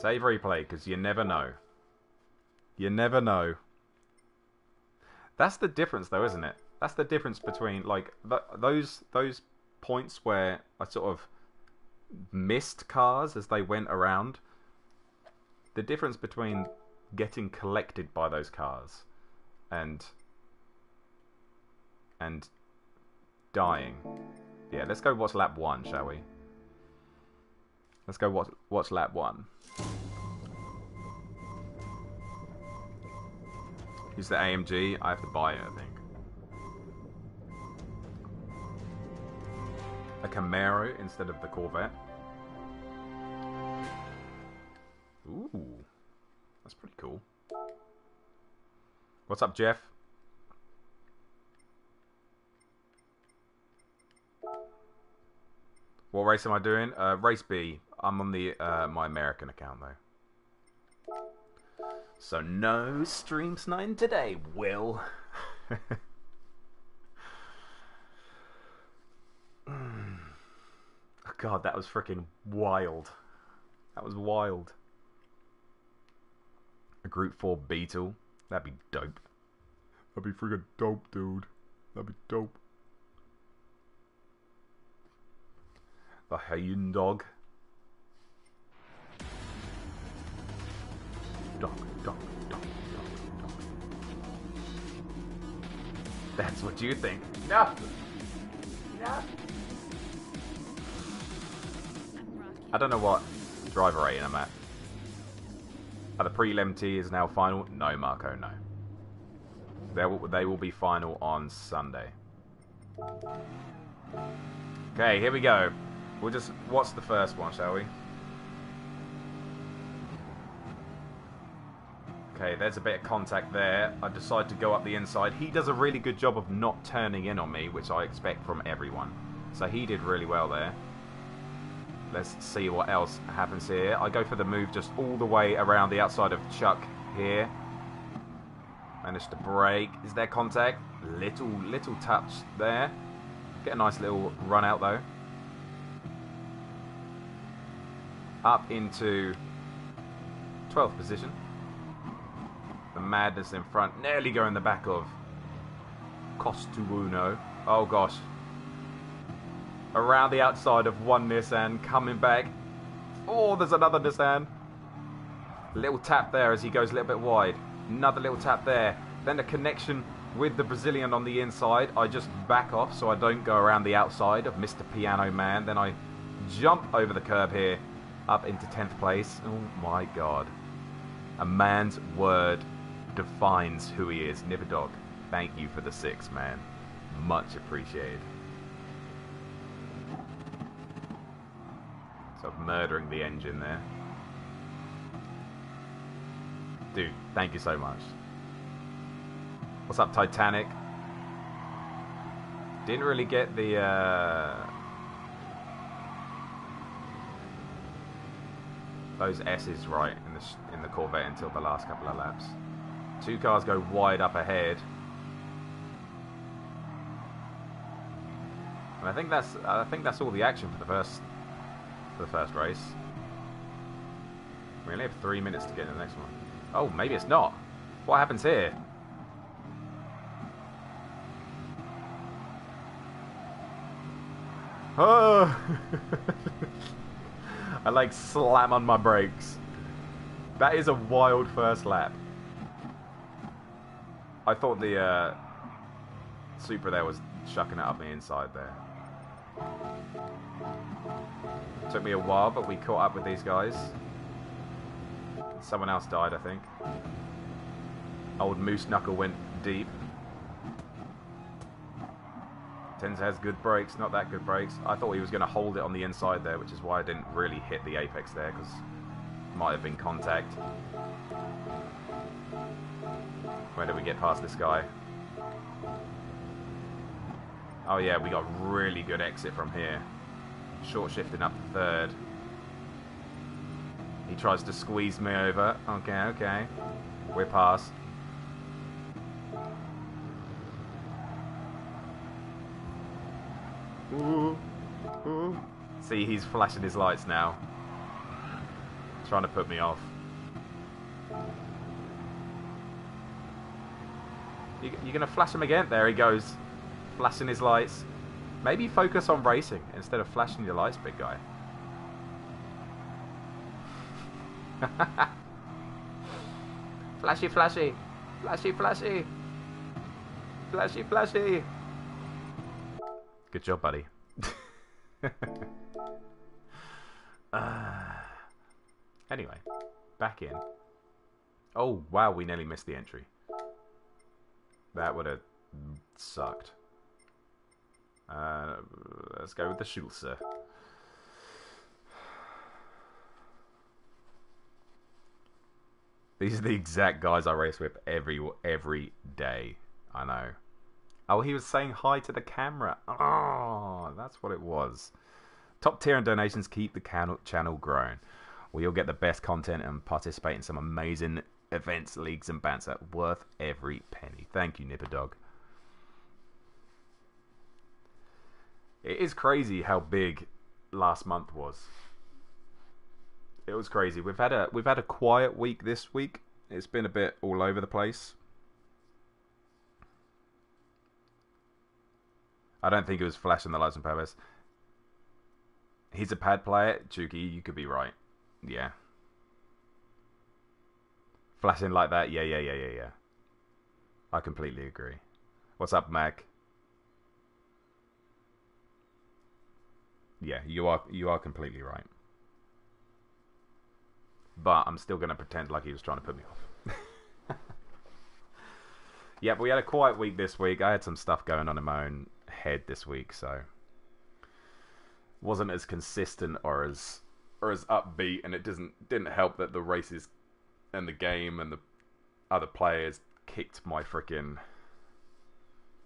Save replay, because you never know. You never know. That's the difference, though, isn't it? That's the difference between like th those those points where I sort of missed cars as they went around. The difference between getting collected by those cars and and dying. Yeah, let's go watch lap one, shall we? Let's go watch watch lap one. Use the AMG. I have to buy it, I think. A Camaro instead of the Corvette. Ooh. That's pretty cool. What's up, Jeff? What race am I doing? Uh, race B. I'm on the uh, my American account though. So no stream sniping today, Will. oh God, that was freaking wild. That was wild. A Group 4 Beetle. That'd be dope. That'd be freaking dope, dude. That'd be dope. The Hyun dog. That's what you think. No! No! I don't know what driver rating I'm at. Are the prelim T is now final? No, Marco, no. They will, they will be final on Sunday. Okay, here we go. We'll just watch the first one, shall we? Okay, there's a bit of contact there. I decide to go up the inside. He does a really good job of not turning in on me, which I expect from everyone. So he did really well there. Let's see what else happens here. I go for the move just all the way around the outside of Chuck here. Managed to break. Is there contact? Little, little touch there. Get a nice little run out though. Up into 12th position. The madness in front. Nearly go in the back of Costuuno. Oh gosh. Around the outside of one Nissan, coming back. Oh, there's another Nissan. Little tap there as he goes a little bit wide. Another little tap there. Then a connection with the Brazilian on the inside. I just back off so I don't go around the outside of Mr. Piano Man. Then I jump over the curb here up into 10th place. Oh my god. A man's word defines who he is. Dog. thank you for the six, man. Much appreciated. So murdering the engine there. Dude, thank you so much. What's up, Titanic? Didn't really get the, uh, those S's right in the in the Corvette until the last couple of laps. Two cars go wide up ahead. And I think that's I think that's all the action for the first for the first race. We only have three minutes to get to the next one. Oh, maybe it's not. What happens here? Oh! I like slam on my brakes. That is a wild first lap. I thought the uh, Supra there was chucking it up the inside there. Took me a while, but we caught up with these guys. Someone else died, I think. Old Moose Knuckle went deep. Tens has good brakes, not that good brakes. I thought he was going to hold it on the inside there, which is why I didn't really hit the apex there, because might have been contact. Where did we get past this guy? Oh yeah, we got really good exit from here. Short shifting up to third. He tries to squeeze me over. Okay, okay. We're past. Ooh. Ooh. See, he's flashing his lights now. Trying to put me off. You, you're going to flash him again? There he goes. Flashing his lights. Maybe focus on racing instead of flashing your lights, big guy. flashy, flashy. Flashy, flashy. Flashy, flashy. Good job, buddy. uh, anyway, back in. Oh, wow, we nearly missed the entry. That would have sucked. Uh, let's go with the Schulze. These are the exact guys I race with every every day. I know. Oh, he was saying hi to the camera. Oh, that's what it was. Top tier and donations keep the channel growing. We'll get the best content and participate in some amazing events, leagues, and banter. Worth every penny. Thank you, Nipperdog. It is crazy how big last month was. It was crazy. We've had a we've had a quiet week this week. It's been a bit all over the place. I don't think it was flashing the lights on purpose. He's a pad player, Chuki. You could be right. Yeah. Flashing like that, yeah, yeah, yeah, yeah, yeah. I completely agree. What's up, Mac? Yeah, you are you are completely right. But I'm still going to pretend like he was trying to put me off. yeah, but we had a quiet week this week. I had some stuff going on in my own head this week, so wasn't as consistent or as or as upbeat, and it doesn't didn't help that the races and the game and the other players kicked my freaking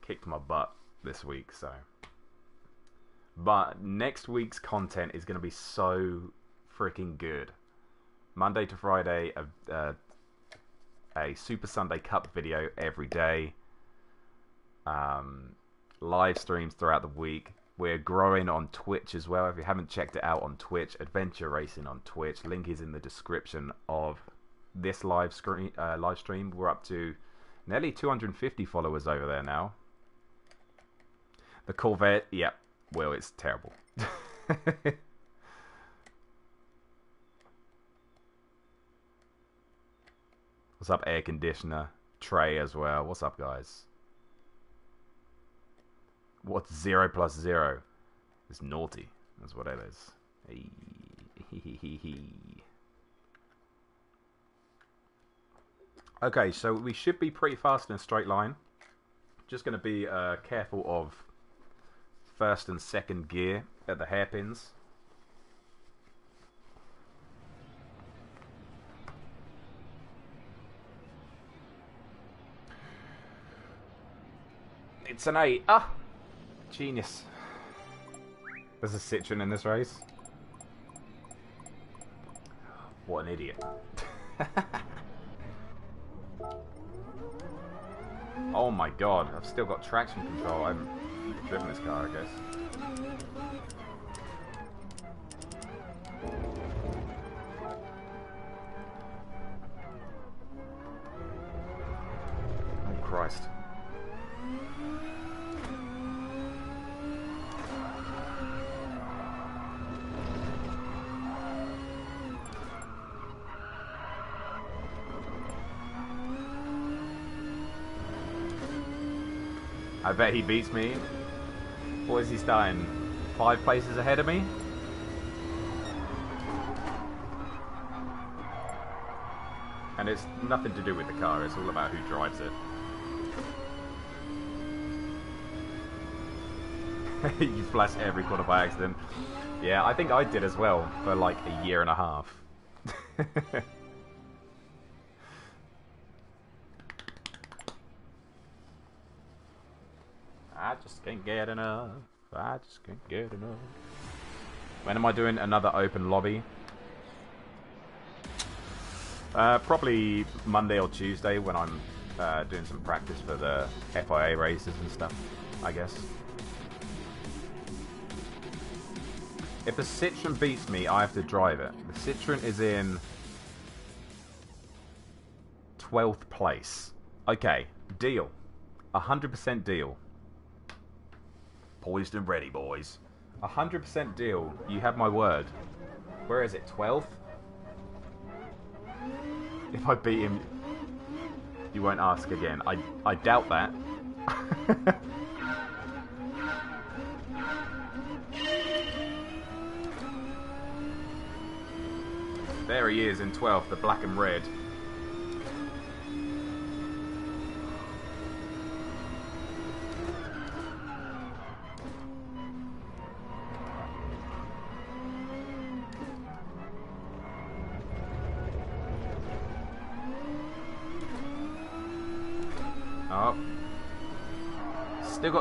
kicked my butt this week. So, but next week's content is going to be so freaking good. Monday to Friday, a, a, Super Sunday Cup video every day. Um, live streams throughout the week. We're growing on Twitch as well. If you haven't checked it out on Twitch, Adventure Racing on Twitch. Link is in the description of this live screen. Uh, live stream. We're up to nearly 250 followers over there now. The Corvette, yep. Well, it's terrible. What's up, air conditioner? Trey as well. What's up, guys? What's zero plus zero? It's naughty. That's what it is. okay, so we should be pretty fast in a straight line. Just going to be uh, careful of first and second gear at the hairpins. It's an 8. Ah! Genius. There's a Citroen in this race. What an idiot. oh my god, I've still got traction control. I haven't driven this car, I guess. Bet he beats me. What is he starting? Five places ahead of me? And it's nothing to do with the car, it's all about who drives it. you flash every corner by accident. Yeah, I think I did as well for like a year and a half. can't get enough. I just can't get enough. When am I doing another open lobby? Uh, probably Monday or Tuesday when I'm uh, doing some practice for the FIA races and stuff, I guess. If the Citroen beats me, I have to drive it. The Citroen is in 12th place. Okay, deal. 100% deal. Poised and ready, boys. 100% deal. You have my word. Where is it? 12th? If I beat him, you won't ask again. I, I doubt that. there he is in 12th, the black and red.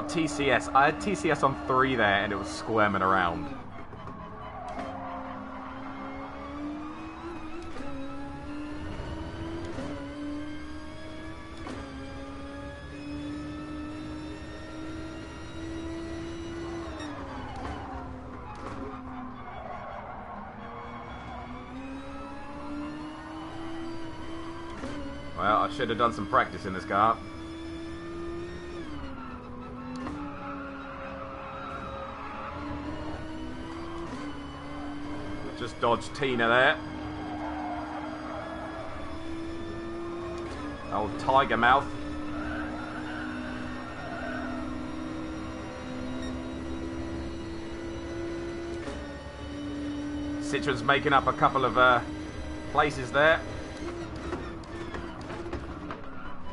TCS. I had TCS on 3 there and it was squirming around. Well, I should have done some practice in this car. Just dodged Tina there. Old tiger mouth. Citroen's making up a couple of uh, places there.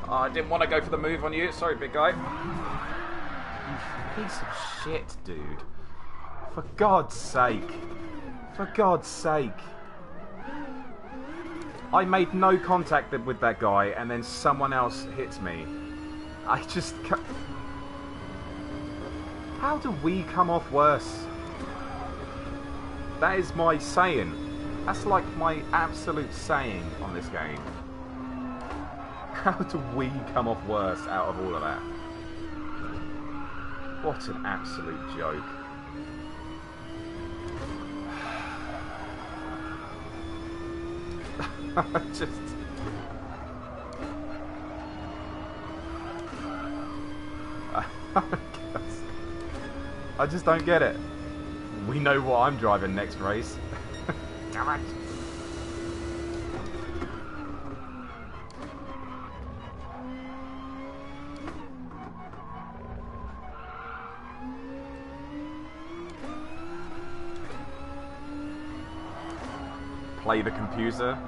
Oh, I didn't want to go for the move on you. Sorry, big guy. You piece of shit, dude. For God's sake. For God's sake. I made no contact with that guy and then someone else hits me. I just... How do we come off worse? That is my saying. That's like my absolute saying on this game. How do we come off worse out of all of that? What an absolute joke. Just... I just don't get it. We know what I'm driving next race. Damn it. Play the computer.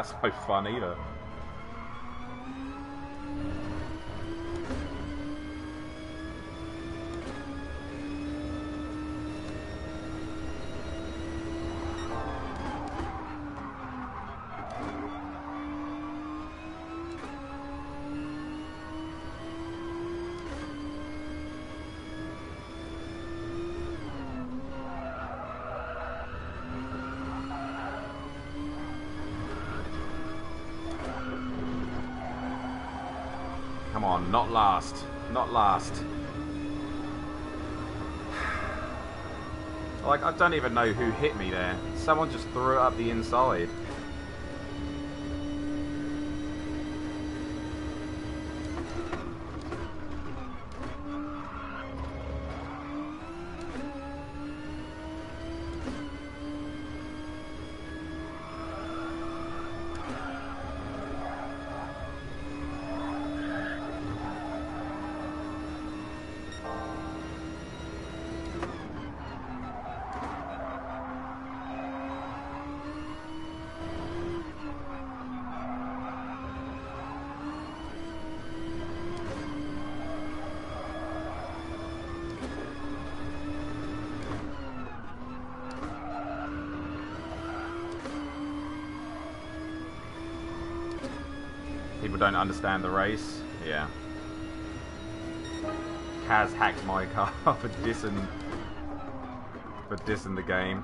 That's no fun either. Don't even know who hit me there. Someone just threw it up the inside. Understand the race. Yeah. Kaz hacked my car for dissing for dissing the game.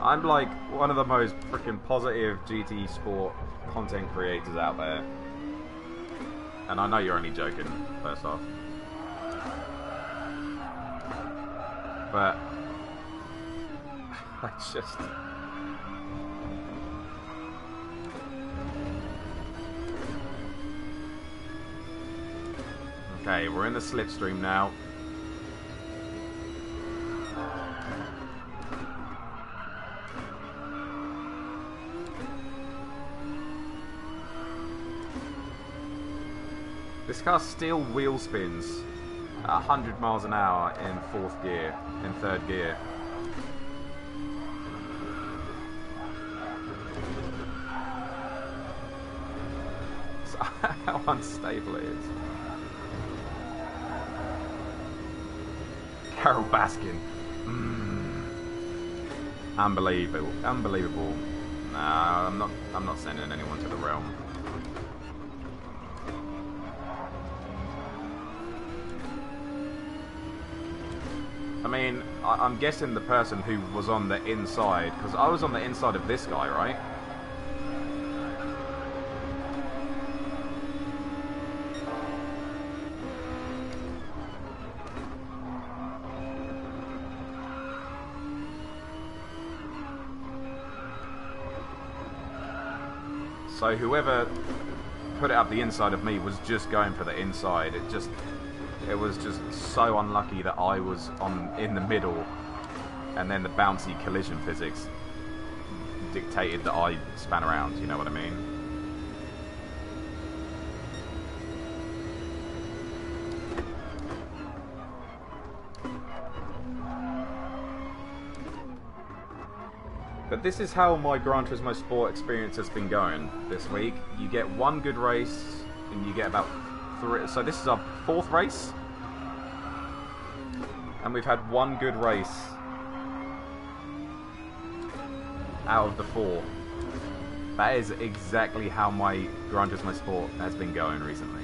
I'm like one of the most freaking positive GT Sport content creators out there. And I know you're only joking, first off. But I just Okay, we're in the slipstream now. This car still wheel spins at 100 miles an hour in fourth gear, in third gear. how unstable it is. Carole Baskin. Mm. Unbelievable. Unbelievable. Nah, I'm not I'm not sending anyone to the realm. I mean, I, am guessing the person who was on the inside, because I was on the inside of this guy, right? So whoever put it up the inside of me was just going for the inside. It just, it was just so unlucky that I was on in the middle, and then the bouncy collision physics dictated that I span around. You know what I mean? This is how my Gran Turismo Sport experience has been going this week. You get one good race, and you get about three. So this is our fourth race, and we've had one good race out of the four. That is exactly how my Gran Turismo Sport has been going recently.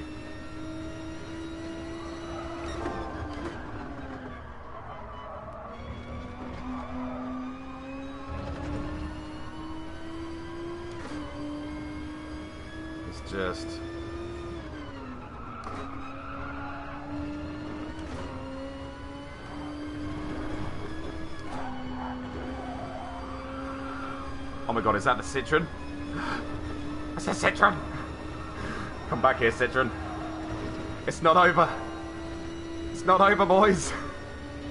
That the Citroen? That's a Citroen! Come back here, citron. It's not over. It's not over, boys.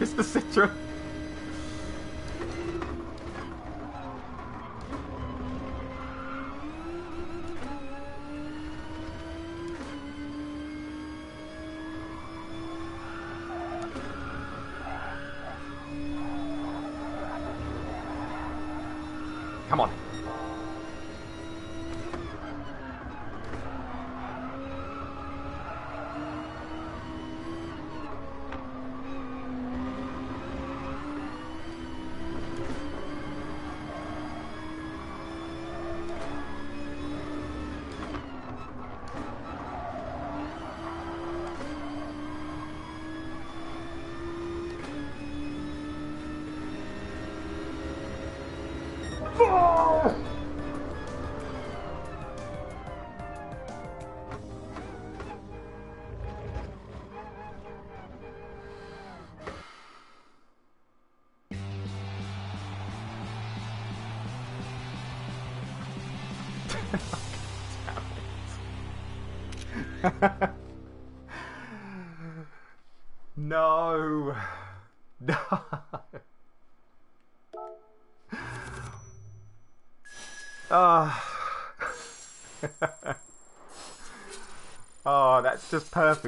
it's the Citroen.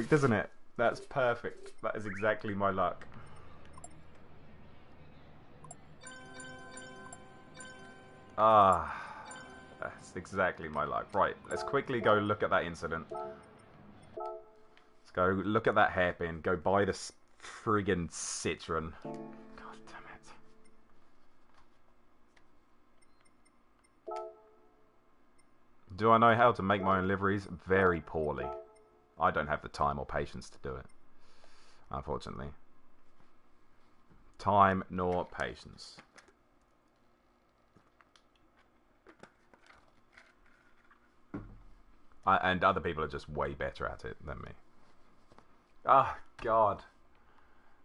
Perfect, isn't it? That's perfect. That is exactly my luck. Ah. That's exactly my luck. Right, let's quickly go look at that incident. Let's go look at that hairpin. Go buy this friggin' Citroen. God damn it. Do I know how to make my own liveries? Very poorly. I don't have the time or patience to do it. Unfortunately. Time nor patience. I, and other people are just way better at it than me. Oh, God.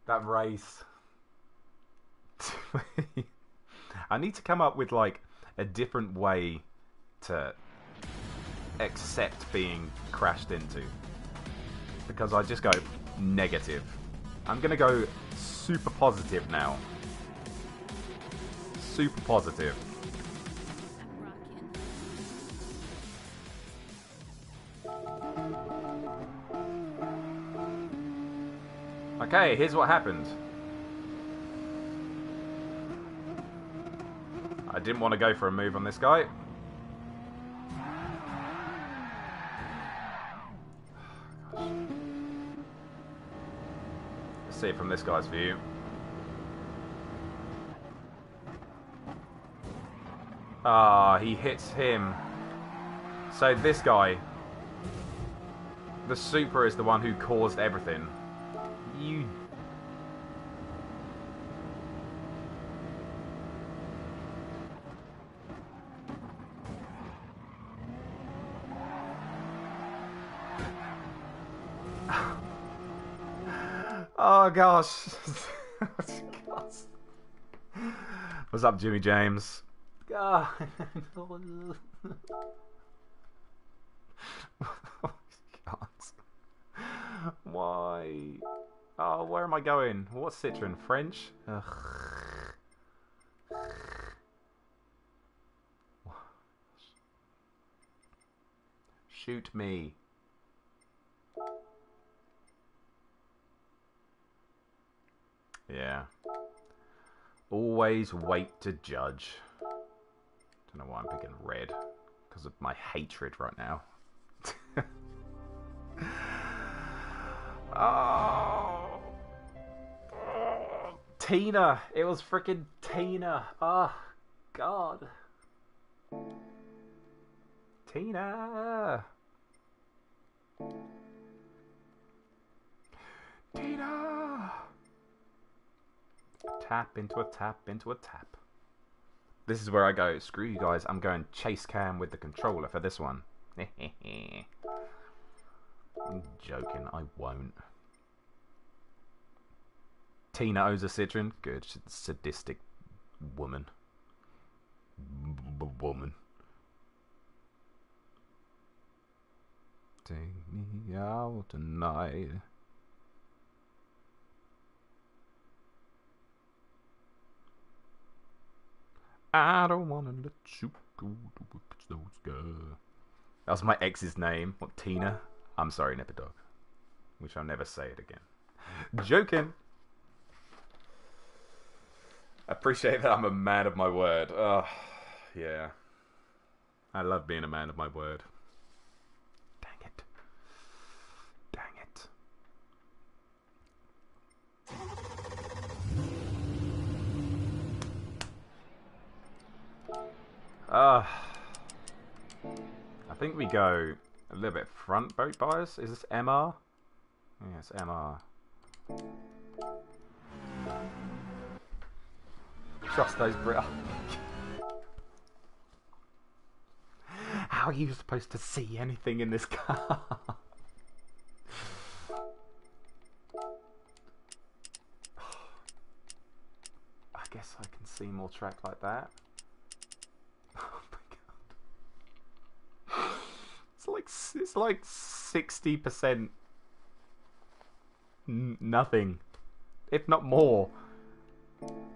That race. I need to come up with, like, a different way to accept being crashed into. Because I just go negative. I'm going to go super positive now. Super positive. Okay, here's what happened. I didn't want to go for a move on this guy. See it from this guy's view. Ah, he hits him. So this guy, the Supra is the one who caused everything you Gosh. What's up, Jimmy James? God. Why? Oh, where am I going? What's Citroen? French? Shoot me. Yeah. Always wait to judge. Don't know why I'm picking red. Because of my hatred right now. oh. Tina. It was freaking Tina. Oh, God. Tina. Tina. Tap into a tap into a tap. This is where I go. Screw you guys. I'm going chase cam with the controller for this one. I'm joking. I won't. Tina owes a citron. Good. Sadistic woman. B woman. Ding. me out tonight. I don't wanna let you go. Girls. That was my ex's name. What, Tina? I'm sorry, Nipperdog. We shall never say it again. Joking. I appreciate that I'm a man of my word. Oh, yeah. I love being a man of my word. Dang it. Dang it. Uh, I think we go a little bit front boat bias. Is this MR? Yes, MR. Trust those Brit. How are you supposed to see anything in this car? I guess I can see more track like that. Oh my god. It's like like 60% nothing. If not more.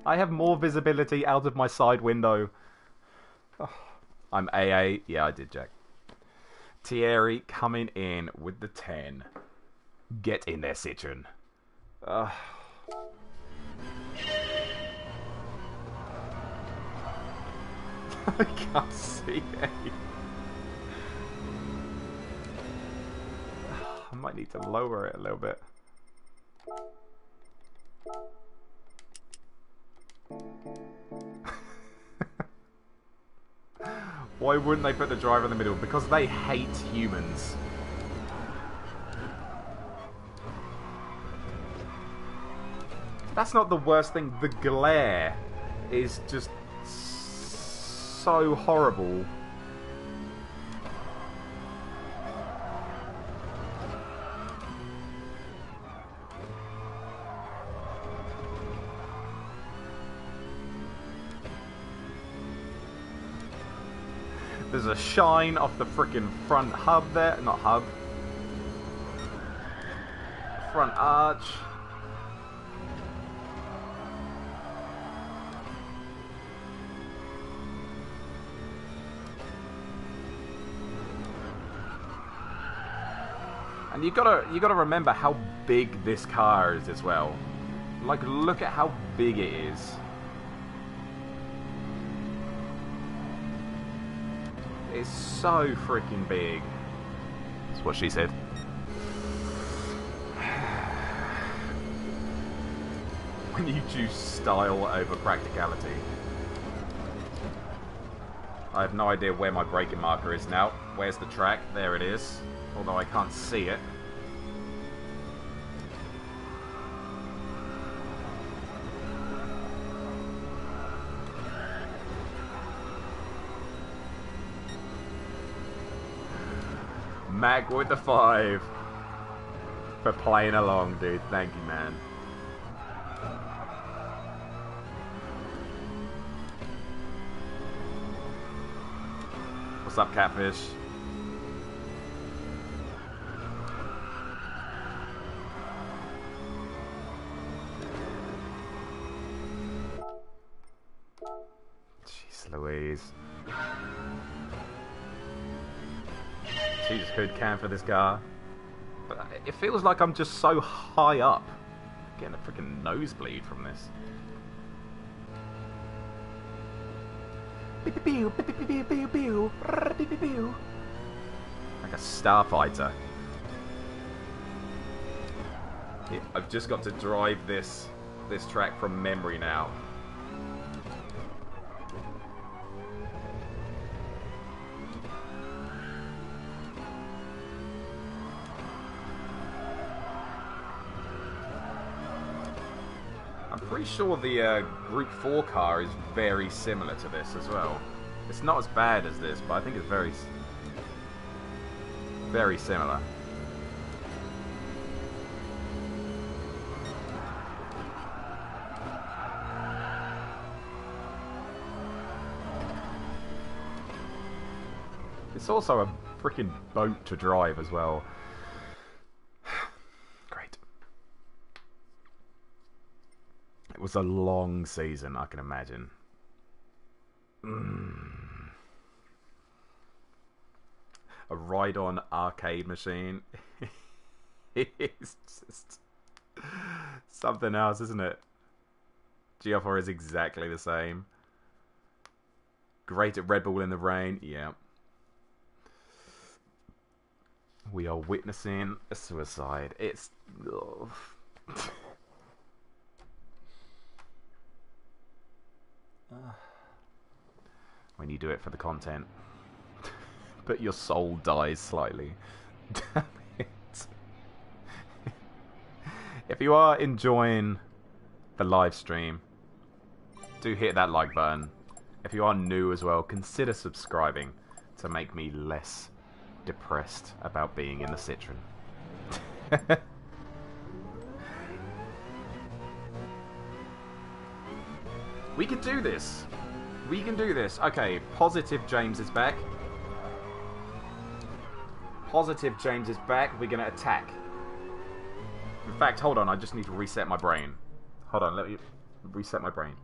I have more visibility out of my side window. Oh, I'm AA. Yeah, I did, Jack. Thierry coming in with the 10. Get in there, Citroen. Uh. I can't see any. I might need to lower it a little bit. Why wouldn't they put the driver in the middle? Because they hate humans. That's not the worst thing. The glare is just so horrible. Shine off the freaking front hub there. Not hub. Front arch. And you gotta you gotta remember how big this car is as well. Like look at how big it is. It's so freaking big. That's what she said. when you choose style over practicality. I have no idea where my braking marker is now. Where's the track? There it is although I can't see it. Mag with the five for playing along, dude. Thank you, man. What's up, Catfish? Good can for this car. But it feels like I'm just so high up. Getting a freaking nosebleed from this. Like a starfighter. I've just got to drive this this track from memory now. Pretty sure the uh, Group 4 car is very similar to this as well. It's not as bad as this, but I think it's very, very similar. It's also a freaking boat to drive as well. Was a long season, I can imagine. Mm. A ride on arcade machine. it's just something else, isn't it? GR4 is exactly the same. Great at Red Bull in the rain. Yeah. We are witnessing a suicide. It's. when you do it for the content. but your soul dies slightly. Damn it. if you are enjoying the live stream, do hit that like button. If you are new as well, consider subscribing to make me less depressed about being in the Citroen. We can do this. We can do this. Okay, positive James is back. Positive James is back. We're going to attack. In fact, hold on. I just need to reset my brain. Hold on. Let me reset my brain.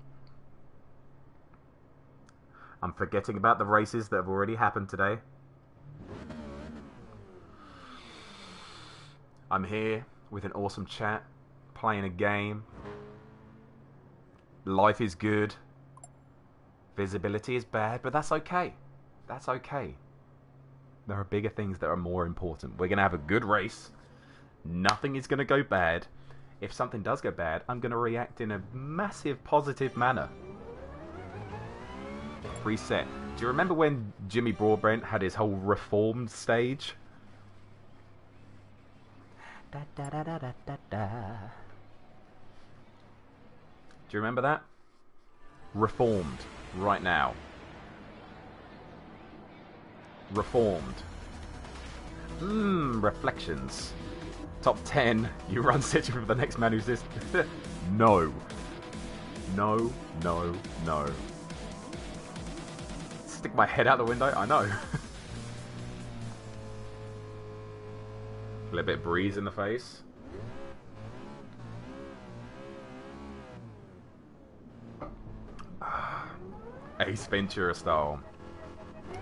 I'm forgetting about the races that have already happened today. I'm here with an awesome chat, playing a game. Life is good. Visibility is bad, but that's okay. That's okay. There are bigger things that are more important. We're going to have a good race. Nothing is going to go bad. If something does go bad, I'm going to react in a massive positive manner. Reset. Do you remember when Jimmy Broadbent had his whole reformed stage? Da, da, da. Do you remember that? Reformed right now. Reformed. Mmm, reflections. Top 10. You run Stitcher for the next man who's this. no. No, no, no. Stick my head out the window? I know. A little bit breeze in the face. Ace Ventura style.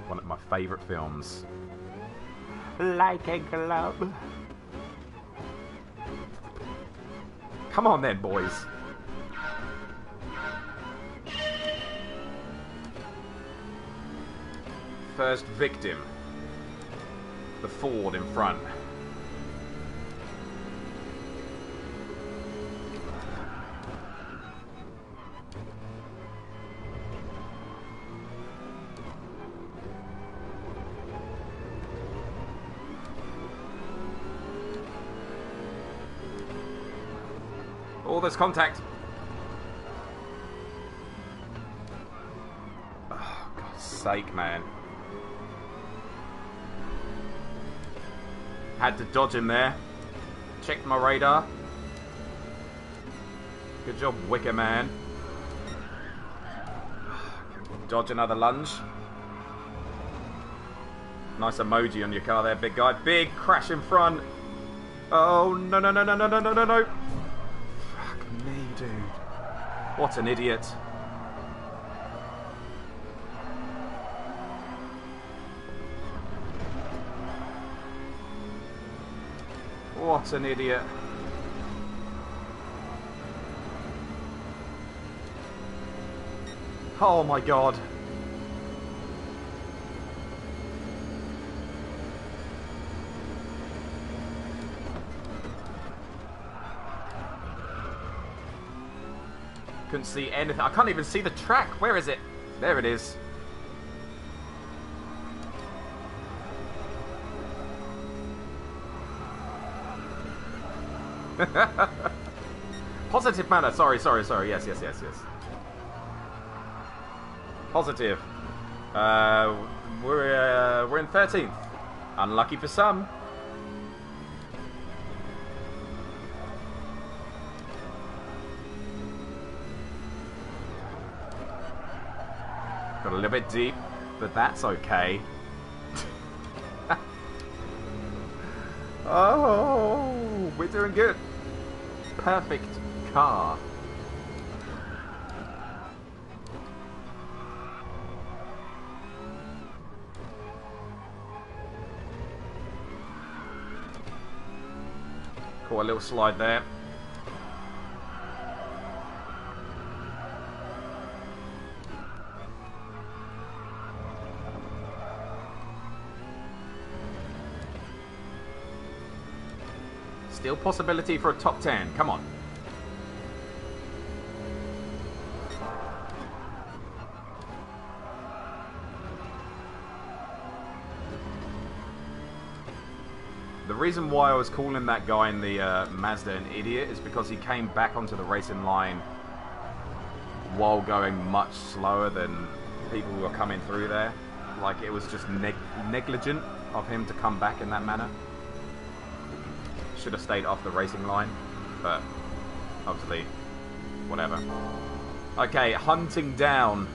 One of my favourite films. Like a glove. Come on then, boys. First victim. The Ford in front. There's contact. Oh, God's sake, man. Had to dodge him there. Checked my radar. Good job, Wicker Man. Dodge another lunge. Nice emoji on your car there, big guy. Big crash in front. Oh, no, no, no, no, no, no, no, no, no. What an idiot. What an idiot. Oh my god. Couldn't see anything. I can't even see the track. Where is it? There it is. Positive manner. Sorry, sorry, sorry. Yes, yes, yes, yes. Positive. Uh, we're uh, we're in thirteenth. Unlucky for some. a bit deep, but that's okay. oh, we're doing good. Perfect car. Cool, a little slide there. Still possibility for a top 10. Come on. The reason why I was calling that guy in the uh, Mazda an idiot is because he came back onto the racing line while going much slower than people who were coming through there. Like, it was just neg negligent of him to come back in that manner. Should have stayed off the racing line, but obviously, whatever. Okay, hunting down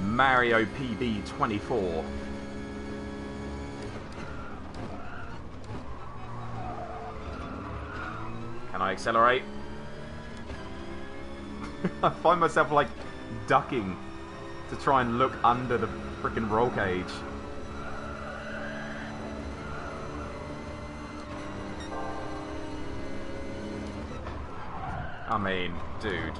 Mario PB24. Can I accelerate? I find myself like ducking to try and look under the freaking roll cage. Dude.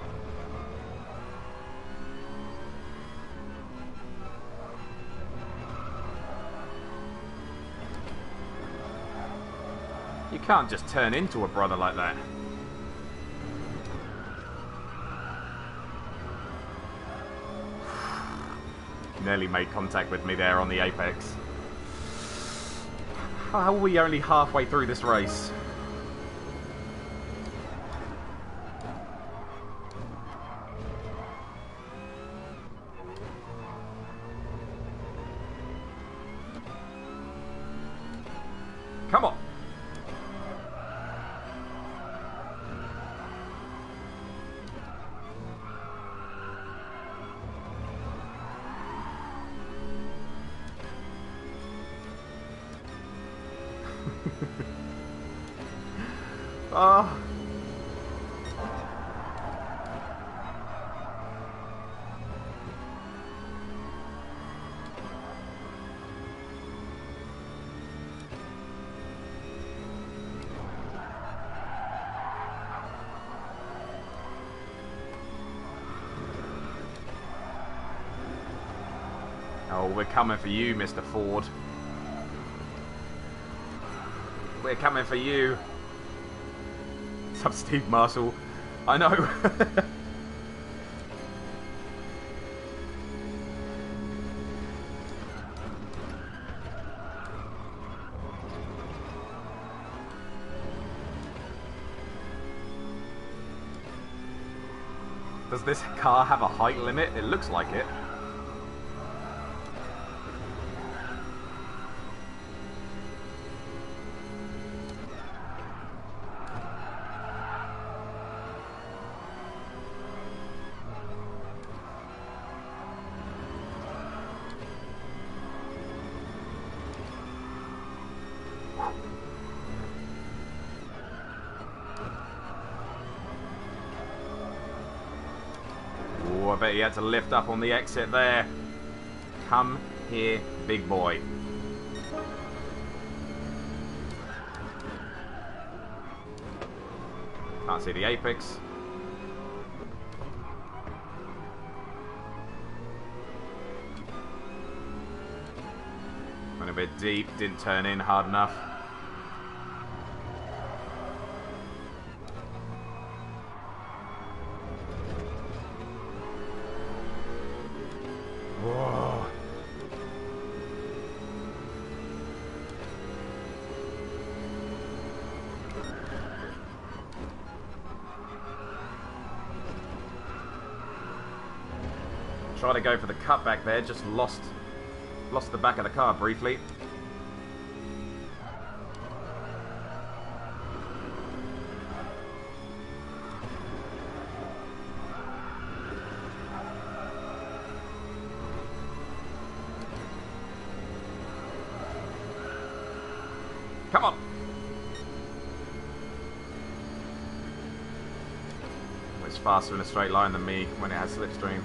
You can't just turn into a brother like that. Nearly made contact with me there on the apex. How are we only halfway through this race? Coming for you, Mr. Ford. We're coming for you. What's up, Steve Marshall? I know. Does this car have a height limit? It looks like it. He had to lift up on the exit there. Come here, big boy. Can't see the apex. Went a bit deep, didn't turn in hard enough. The cutback there, just lost lost the back of the car briefly. Come on. It's faster in a straight line than me when it has slipstream.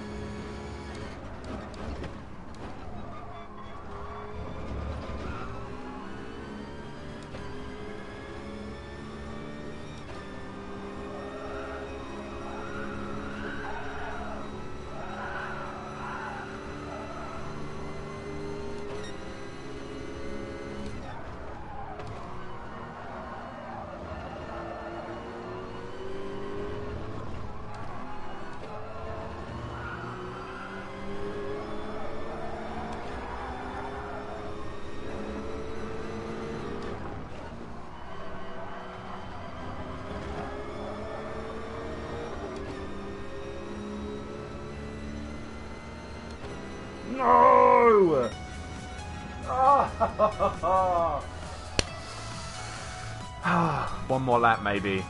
More lap, maybe.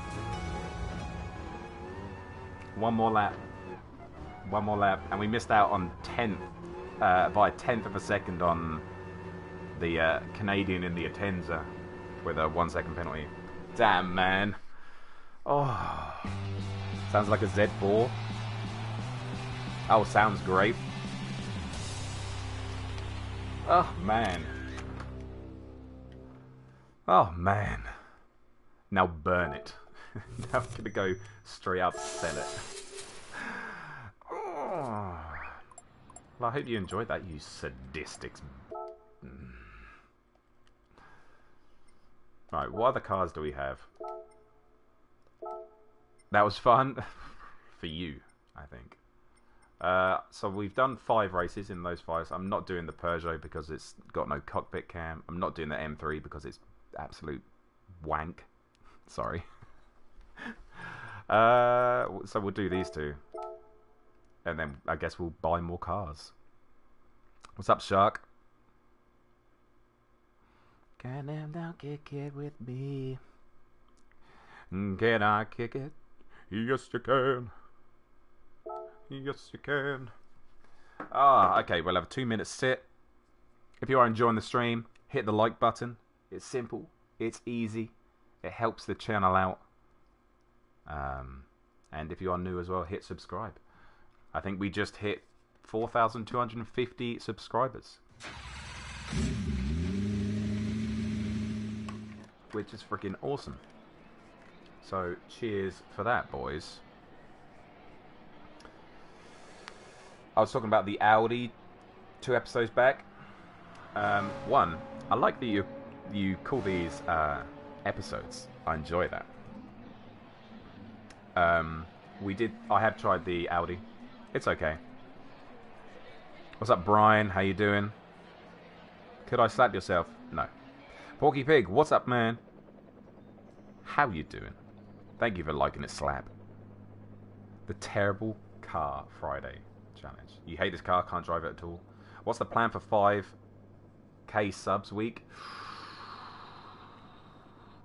One more lap. One more lap. And we missed out on 10th, uh, by a tenth of a second on the uh, Canadian in the Atenza with a one second penalty. Damn, man. Oh. Sounds like a Z4. Oh, sounds great. Oh, man. Oh, man. Now burn it. now I'm going to go straight up sell it. Well, I hope you enjoyed that, you sadistics. Right, what other cars do we have? That was fun. For you, I think. Uh, so we've done five races in those five. I'm not doing the Peugeot because it's got no cockpit cam. I'm not doing the M3 because it's absolute wank. Sorry. uh, so we'll do these two. And then I guess we'll buy more cars. What's up, Shark? Can I now kick it with me? Can I kick it? Yes, you can. Yes, you can. Ah, okay, we'll have a two minute sit. If you are enjoying the stream, hit the like button. It's simple, it's easy, it helps the channel out. Um, and if you are new as well, hit subscribe. I think we just hit 4,250 subscribers. Which is freaking awesome. So, cheers for that, boys. I was talking about the Audi two episodes back. Um, one, I like that you you call these uh, episodes. I enjoy that. Um, we did. I have tried the Audi. It's okay. What's up, Brian? How you doing? Could I slap yourself? No. Porky Pig, what's up, man? How you doing? Thank you for liking it, slap. The terrible car Friday challenge. You hate this car, can't drive it at all. What's the plan for 5k subs week?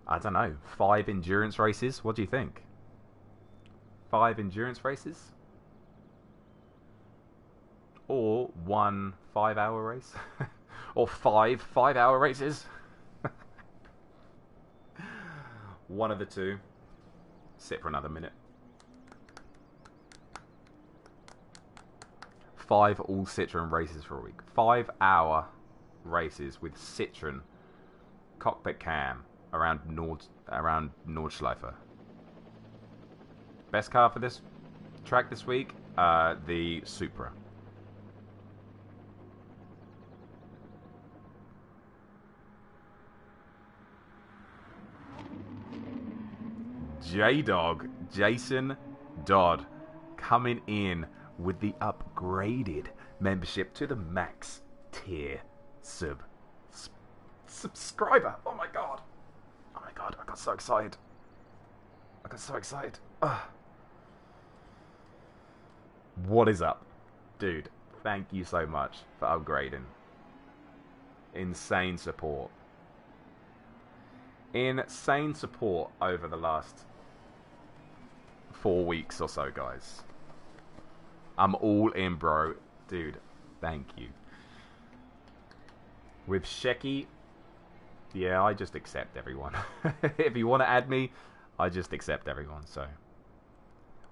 I don't know. Five endurance races? What do you think? Five endurance races? Or one five hour race? or five five hour races? one of the two. Sit for another minute. Five all Citroen races for a week. Five hour races with Citroen cockpit cam around Nord around Nordschleife. Best car for this track this week, uh, the Supra. J Dog, Jason Dodd, coming in with the upgraded membership to the max tier sub subscriber. Oh my god! Got so excited. I got so excited. Ugh. What is up, dude? Thank you so much for upgrading. Insane support. Insane support over the last four weeks or so, guys. I'm all in, bro. Dude, thank you. With Shecky, yeah, I just accept everyone. if you want to add me, I just accept everyone, so.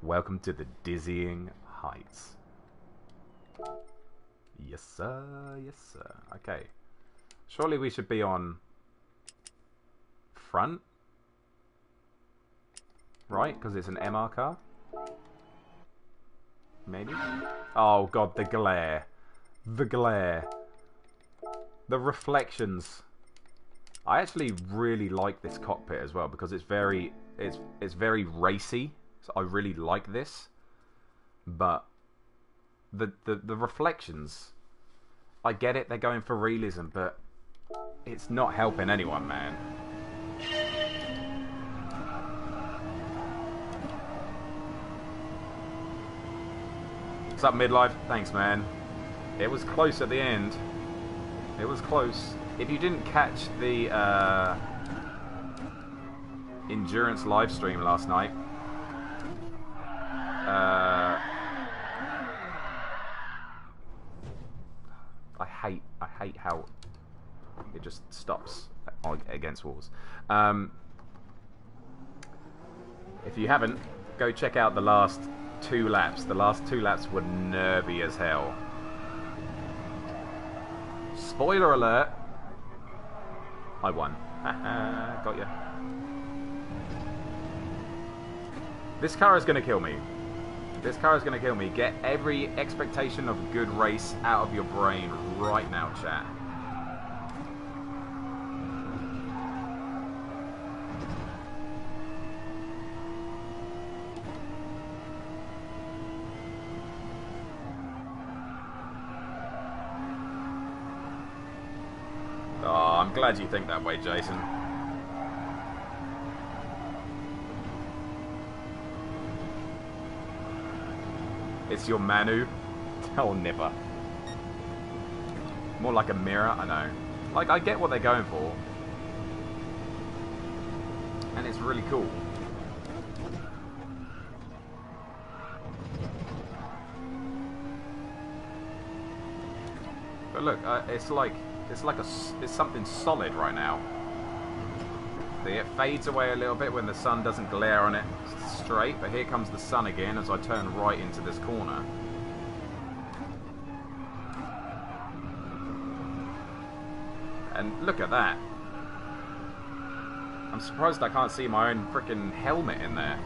Welcome to the dizzying heights. Yes, sir. Yes, sir. Okay. Surely we should be on front right? Because it's an MR car? Maybe? Oh god, the glare. The glare. The reflections. I actually really like this cockpit as well because it's very it's it's very racy. So I really like this. But the the, the reflections I get it, they're going for realism, but it's not helping anyone, man. What's up, Midlife? Thanks, man. It was close at the end. It was close. If you didn't catch the uh, endurance live stream last night, uh, I hate I hate how it just stops against walls. Um, if you haven't, go check out the last two laps. The last two laps were nervy as hell. Spoiler alert. I won. Got you. This car is going to kill me. This car is going to kill me. Get every expectation of good race out of your brain right now, chat. I'm glad you think that way, Jason. It's your Manu? Oh, never. More like a mirror, I know. Like, I get what they're going for. And it's really cool. But look, uh, it's like it's like a, it's something solid right now. it fades away a little bit when the sun doesn't glare on it straight, but here comes the sun again as I turn right into this corner. And look at that. I'm surprised I can't see my own freaking helmet in there.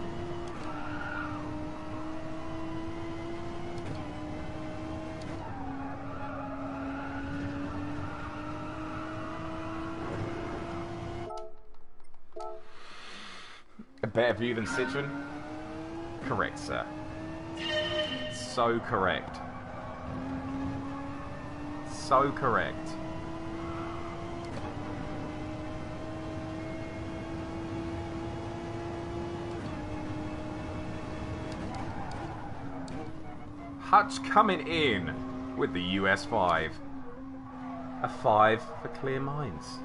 Better view than Citroen? Correct, sir. So correct. So correct. Hutch coming in with the US 5. A 5 for clear minds.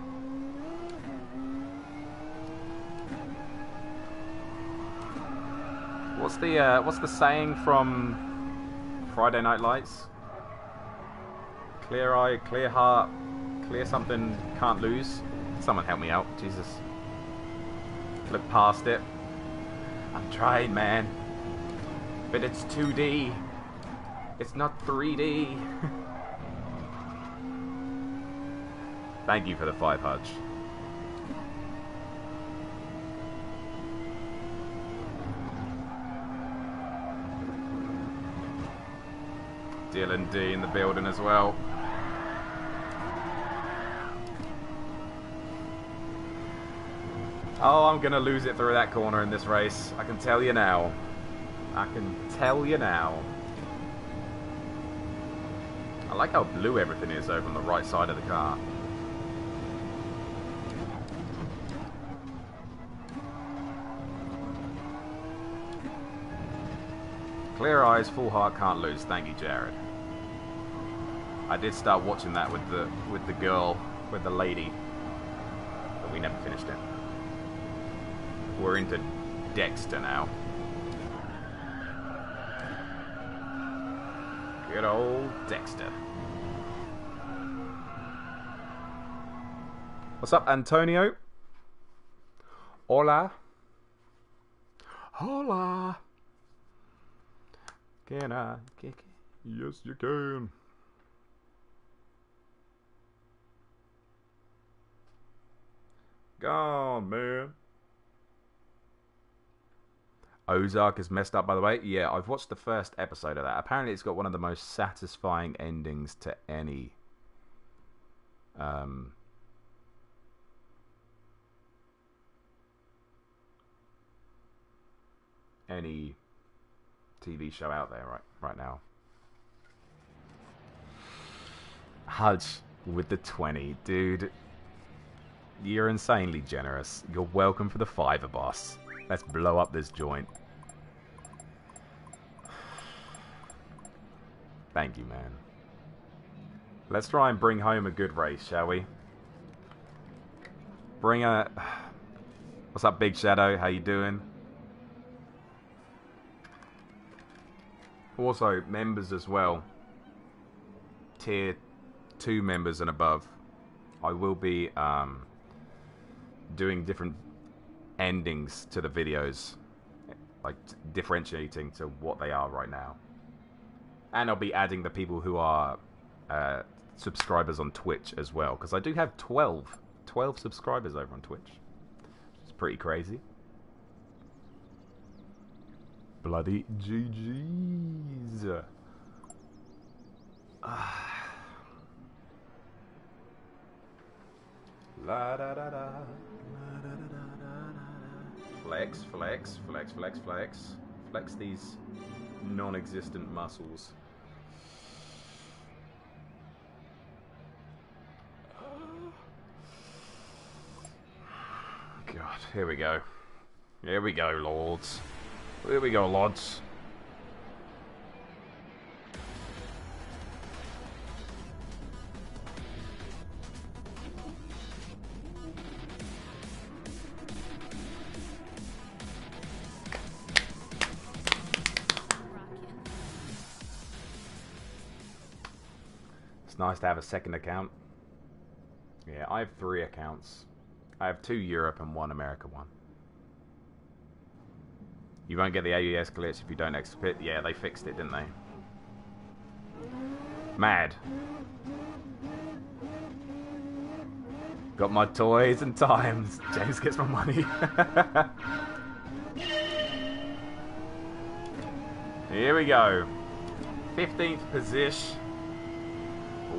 What's the uh, what's the saying from Friday Night Lights? Clear eye, clear heart, clear something, can't lose. Someone help me out, Jesus. Look past it. I'm trying, man. But it's 2D. It's not 3D. Thank you for the five, Hutch. Dylan D in the building as well. Oh, I'm going to lose it through that corner in this race. I can tell you now. I can tell you now. I like how blue everything is over on the right side of the car. Clear eyes, full heart, can't lose. Thank you, Jared. I did start watching that with the with the girl, with the lady, but we never finished it. We're into Dexter now. Good old Dexter. What's up, Antonio? Hola. Hola. Can I kick it? Yes, you can. Gone, man. Ozark is messed up, by the way. Yeah, I've watched the first episode of that. Apparently, it's got one of the most satisfying endings to any um, any TV show out there right right now. Hudge with the 20. Dude, you're insanely generous. You're welcome for the fiver, boss. Let's blow up this joint. Thank you, man. Let's try and bring home a good race, shall we? Bring a... What's up, Big Shadow? How you doing? Also, members as well. Tier 2 members and above. I will be um, doing different endings to the videos. Like, differentiating to what they are right now. And I'll be adding the people who are uh, subscribers on Twitch as well. Because I do have 12, 12 subscribers over on Twitch. It's pretty crazy. Bloody GG's. La da da da. Flex, flex, flex, flex, flex. Flex these non existent muscles. God, here we go. Here we go, lords. Here we go, lads. Nice to have a second account. Yeah, I have three accounts. I have two Europe and one America one. You won't get the AES glitch if you don't exit. Yeah, they fixed it, didn't they? Mad. Got my toys and times. James gets my money. Here we go. 15th position.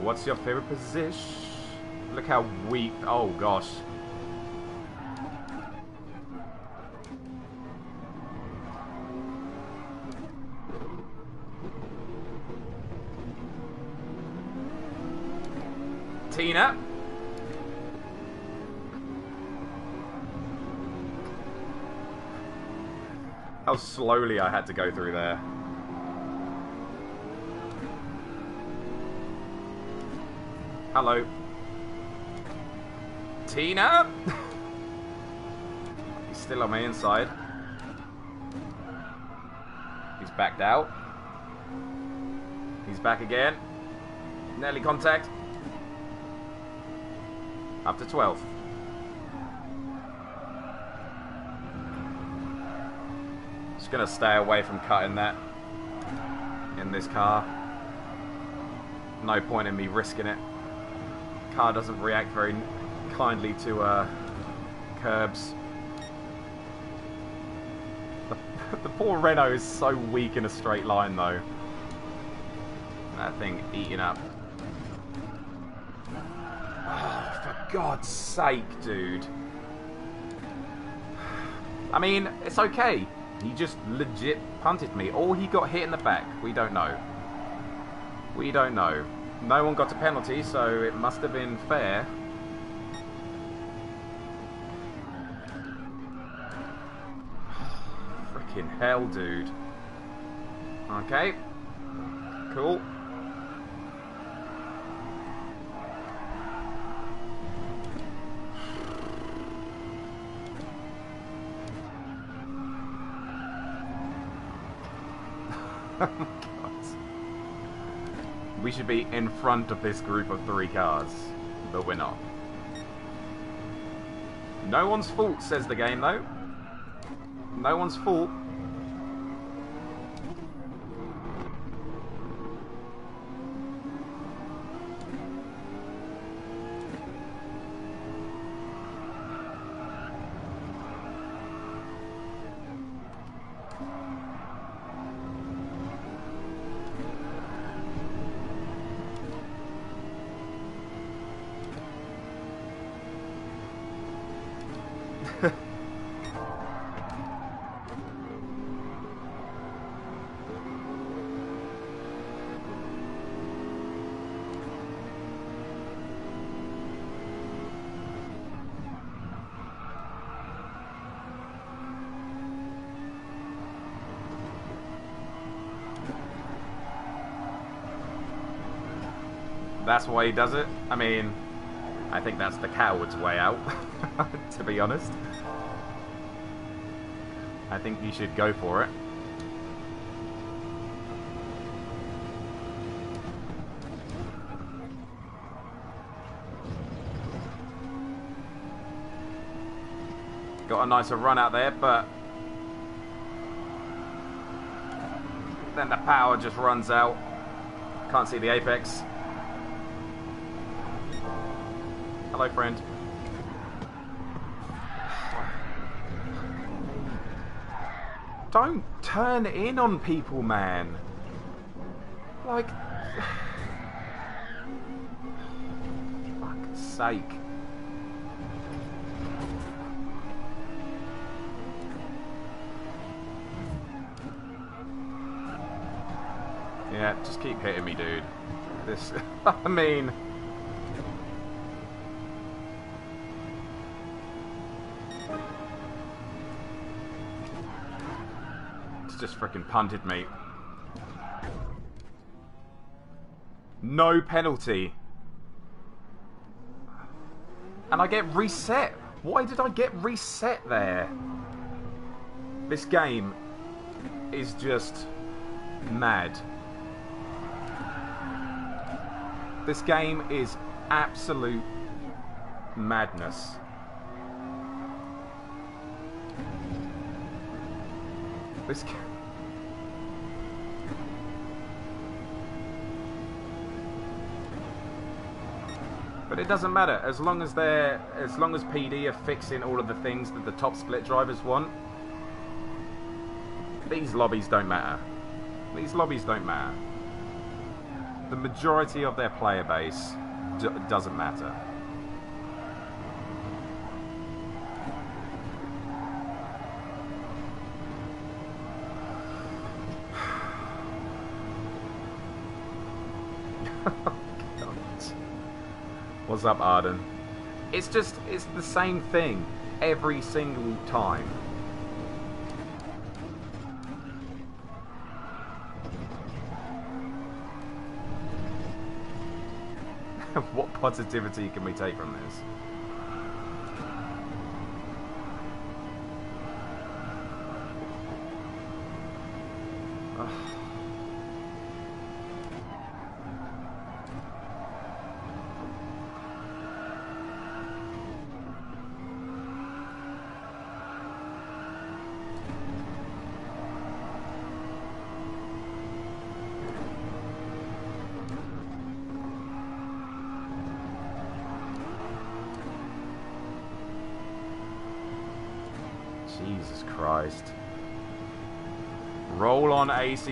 What's your favorite position? Look how weak. Oh gosh. Tina. How slowly I had to go through there. Hello. Tina? He's still on my inside. He's backed out. He's back again. Nearly contact. Up to 12. Just gonna stay away from cutting that in this car. No point in me risking it. Car doesn't react very kindly to uh, curbs. The, the poor Renault is so weak in a straight line though. That thing eating up. Oh, for God's sake, dude. I mean, it's okay. He just legit punted me. Or he got hit in the back. We don't know. We don't know. No one got a penalty, so it must have been fair. Freaking hell, dude. Okay. Cool. Should be in front of this group of three cars, but we're not. No one's fault, says the game, though. No one's fault. That's why he does it. I mean, I think that's the coward's way out, to be honest. I think you should go for it. Got a nicer run out there, but then the power just runs out. Can't see the apex. Hello, friend. Don't turn in on people, man. Like... Fuck's sake. Yeah, just keep hitting me, dude. This... I mean... just freaking punted me. No penalty. And I get reset. Why did I get reset there? This game is just mad. This game is absolute madness. This game But it doesn't matter as long as they're as long as PD are fixing all of the things that the top split drivers want. These lobbies don't matter. These lobbies don't matter. The majority of their player base doesn't matter. Up, Arden? It's just, it's the same thing every single time. what positivity can we take from this? Jesus Christ. Roll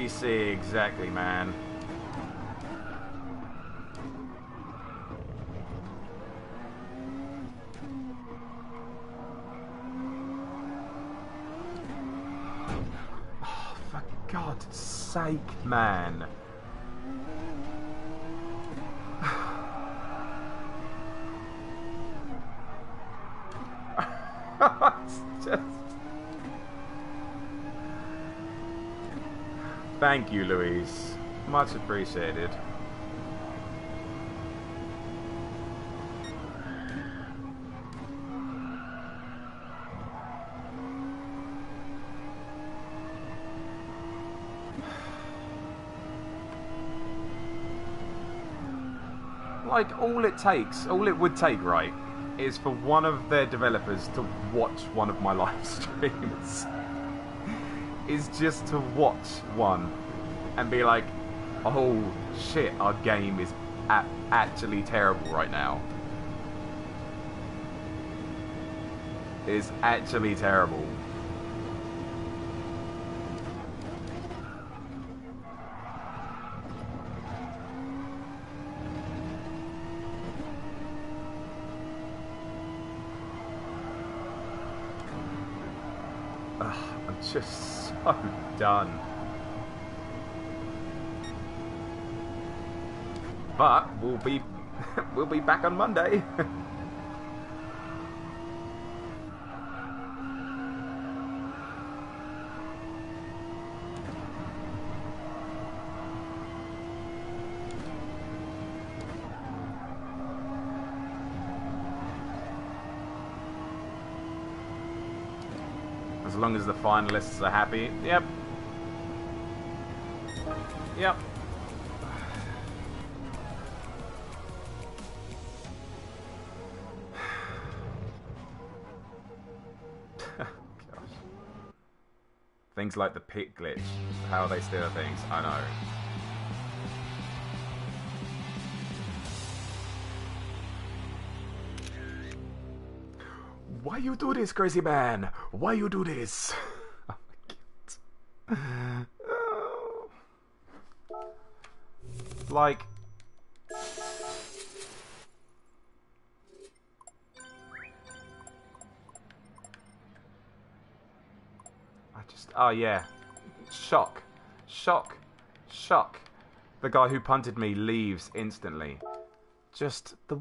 ACC, exactly, man. Oh, for God's sake, man. Thank you, Louise. Much appreciated. Like, all it takes, all it would take, right, is for one of their developers to watch one of my live streams is just to watch one and be like, oh shit, our game is actually terrible right now. Is actually terrible. Ugh, I'm just so done. But we'll be we'll be back on Monday. As long as the finalists are happy. Yep. Yep. Things like the pit glitch, how they steal things, I know. You do this, crazy man? Why you do this? oh Like... I just... Oh, yeah. Shock. Shock. Shock. The guy who punted me leaves instantly. Just the...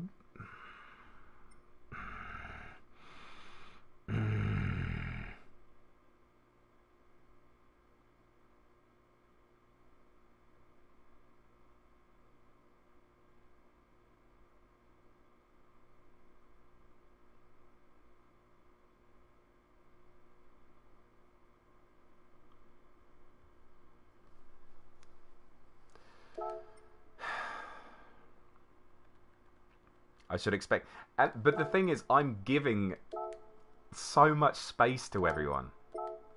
should expect. And, but the thing is, I'm giving so much space to everyone.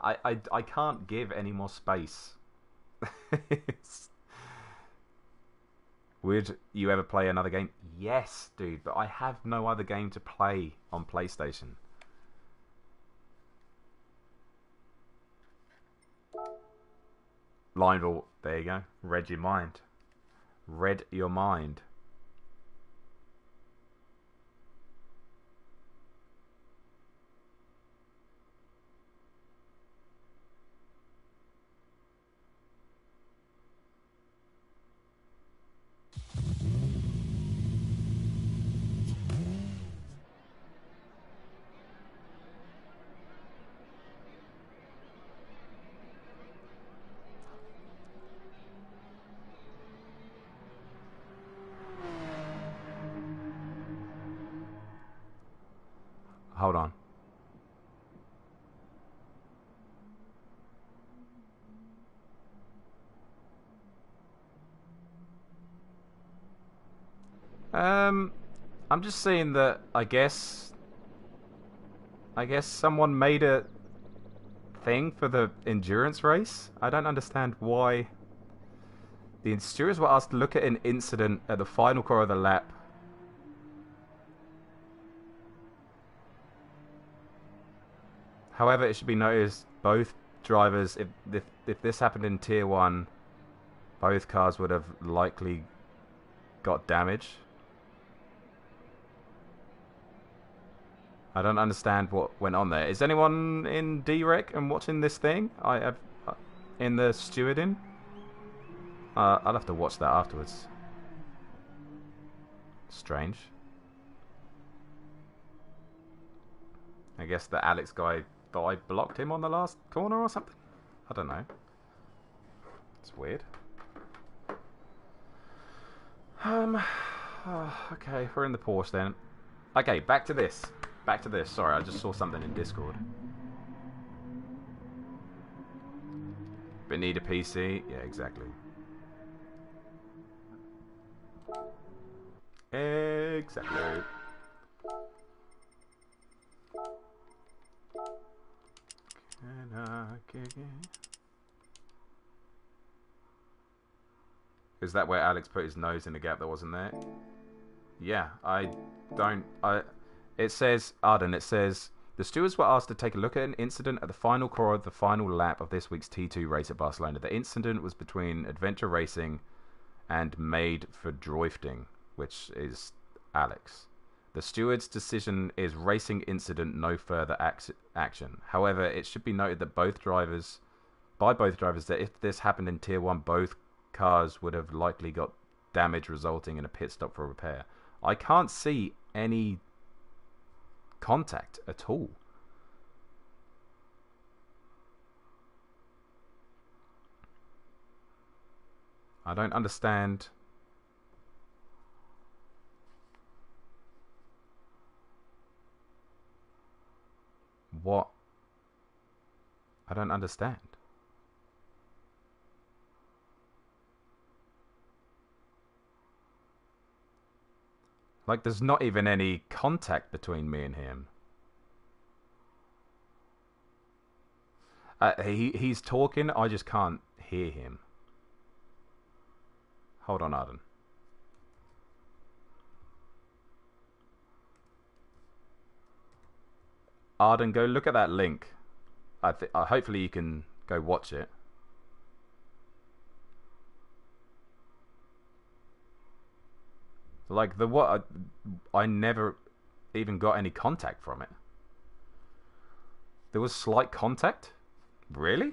I, I, I can't give any more space. Would you ever play another game? Yes, dude, but I have no other game to play on PlayStation. Lineville, there you go. Read your mind. Read your mind. I'm just saying that I guess, I guess someone made a thing for the endurance race. I don't understand why. The stewards were asked to look at an incident at the final core of the lap However, it should be noticed both drivers, if, if, if this happened in Tier 1, both cars would have likely got damage. I don't understand what went on there. Is anyone in D-Rec and watching this thing? I have uh, in the stewarding. Uh, I'll have to watch that afterwards. Strange. I guess the Alex guy thought I blocked him on the last corner or something. I don't know. It's weird. Um, okay, we're in the Porsche then. Okay, back to this. Back to this. Sorry, I just saw something in Discord. But need a PC? Yeah, exactly. Exactly. Is that where Alex put his nose in a gap that wasn't there? Yeah, I don't. I. It says Arden. It says the stewards were asked to take a look at an incident at the final core of the final lap of this week's T2 race at Barcelona. The incident was between Adventure Racing and Made for Drifting, which is Alex. The steward's decision is racing incident, no further action. However, it should be noted that both drivers, by both drivers, that if this happened in Tier 1, both cars would have likely got damage resulting in a pit stop for repair. I can't see any contact at all. I don't understand what I don't understand. Like, there's not even any contact between me and him. Uh, he he's talking. I just can't hear him. Hold on, Arden. Arden, go look at that link. I th- uh, hopefully you can go watch it. Like the what? I, I never even got any contact from it. There was slight contact. Really?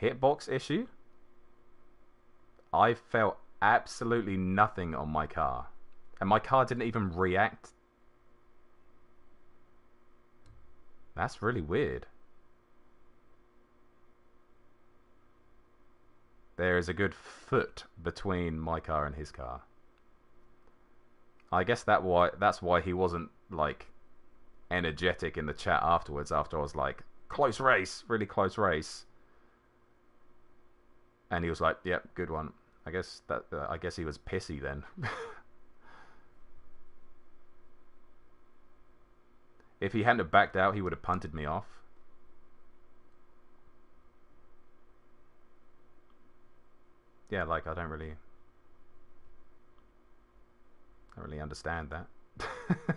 Hitbox issue? I felt absolutely nothing on my car. And my car didn't even react. That's really weird. There is a good foot between my car and his car. I guess that why that's why he wasn't like energetic in the chat afterwards after I was like, close race, really close race. And he was like, "Yep, good one." I guess that uh, I guess he was pissy then. if he hadn't have backed out, he would have punted me off. Yeah, like I don't really I don't really understand that.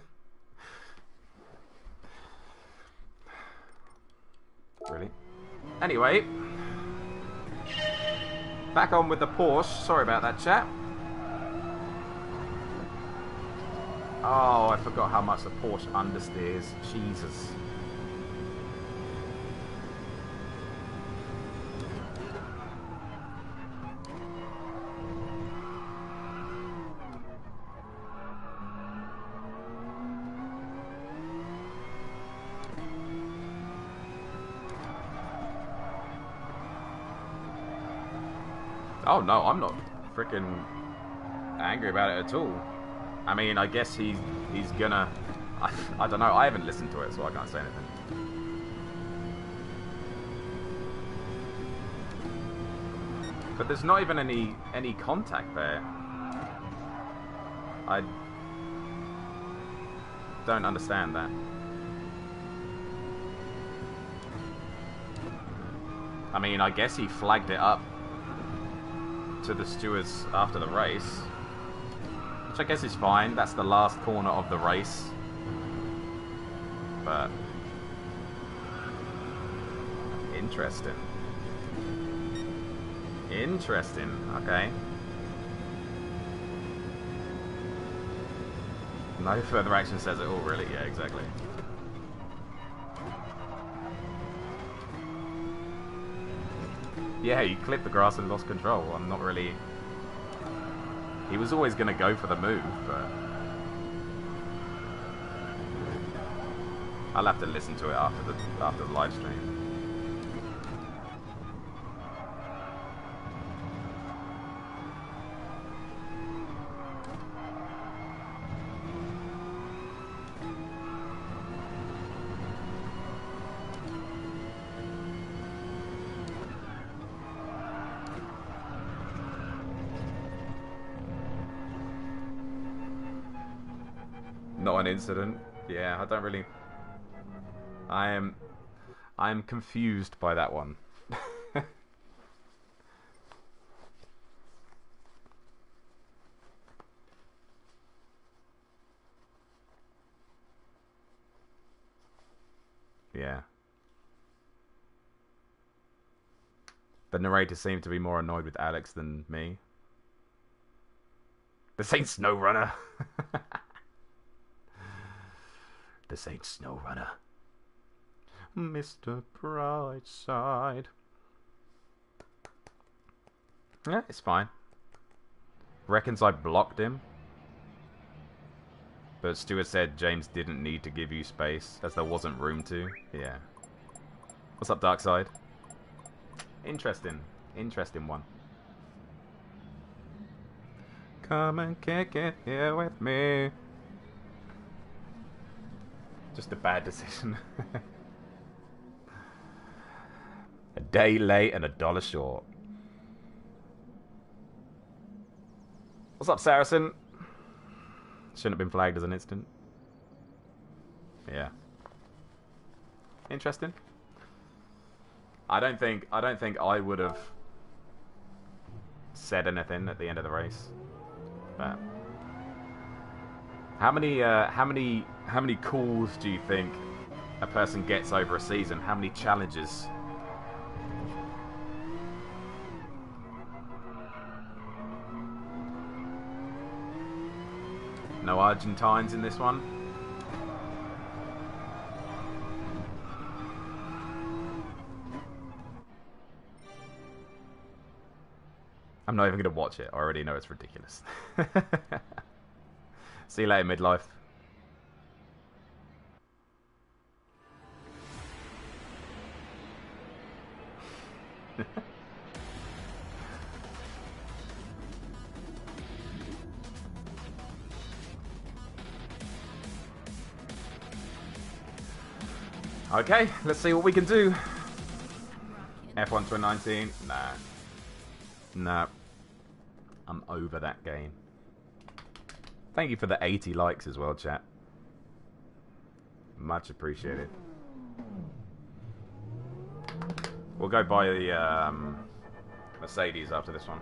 really? Anyway, back on with the Porsche. Sorry about that, chat. Oh, I forgot how much the Porsche understeers. Jesus. Oh no, I'm not freaking angry about it at all. I mean, I guess he's he's gonna. I, I don't know. I haven't listened to it, so I can't say anything. But there's not even any any contact there. I don't understand that. I mean, I guess he flagged it up to the stewards after the race. Which I guess is fine. That's the last corner of the race. But... Interesting. Interesting. Okay. No further action says it all, really. Yeah, exactly. Yeah, he clipped the grass and lost control. I'm not really... He was always going to go for the move, but... I'll have to listen to it after the after the live stream. Incident. Yeah, I don't really. I am. I am confused by that one. yeah. The narrator seemed to be more annoyed with Alex than me. This ain't SnowRunner. This ain't SnowRunner. Mr. Brightside. Yeah, it's fine. Reckons I blocked him. But Stuart said James didn't need to give you space, as there wasn't room to. Yeah. What's up, Darkside? Interesting. Interesting one. Come and kick it here with me. Just a bad decision. A day late and a dollar short. What's up, Saracen? Shouldn't have been flagged as an instant. Yeah. Interesting. I don't think I don't think I would have said anything at the end of the race. But how many uh, how many how many calls do you think a person gets over a season? How many challenges? No Argentines in this one. I'm not even going to watch it. I already know it's ridiculous. See you later, midlife. Okay, let's see what we can do. F1 2019? Nah. Nah. I'm over that game. Thank you for the 80 likes as well, chat. Much appreciated. We'll go buy the um, Mercedes after this one.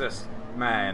Jesus, man.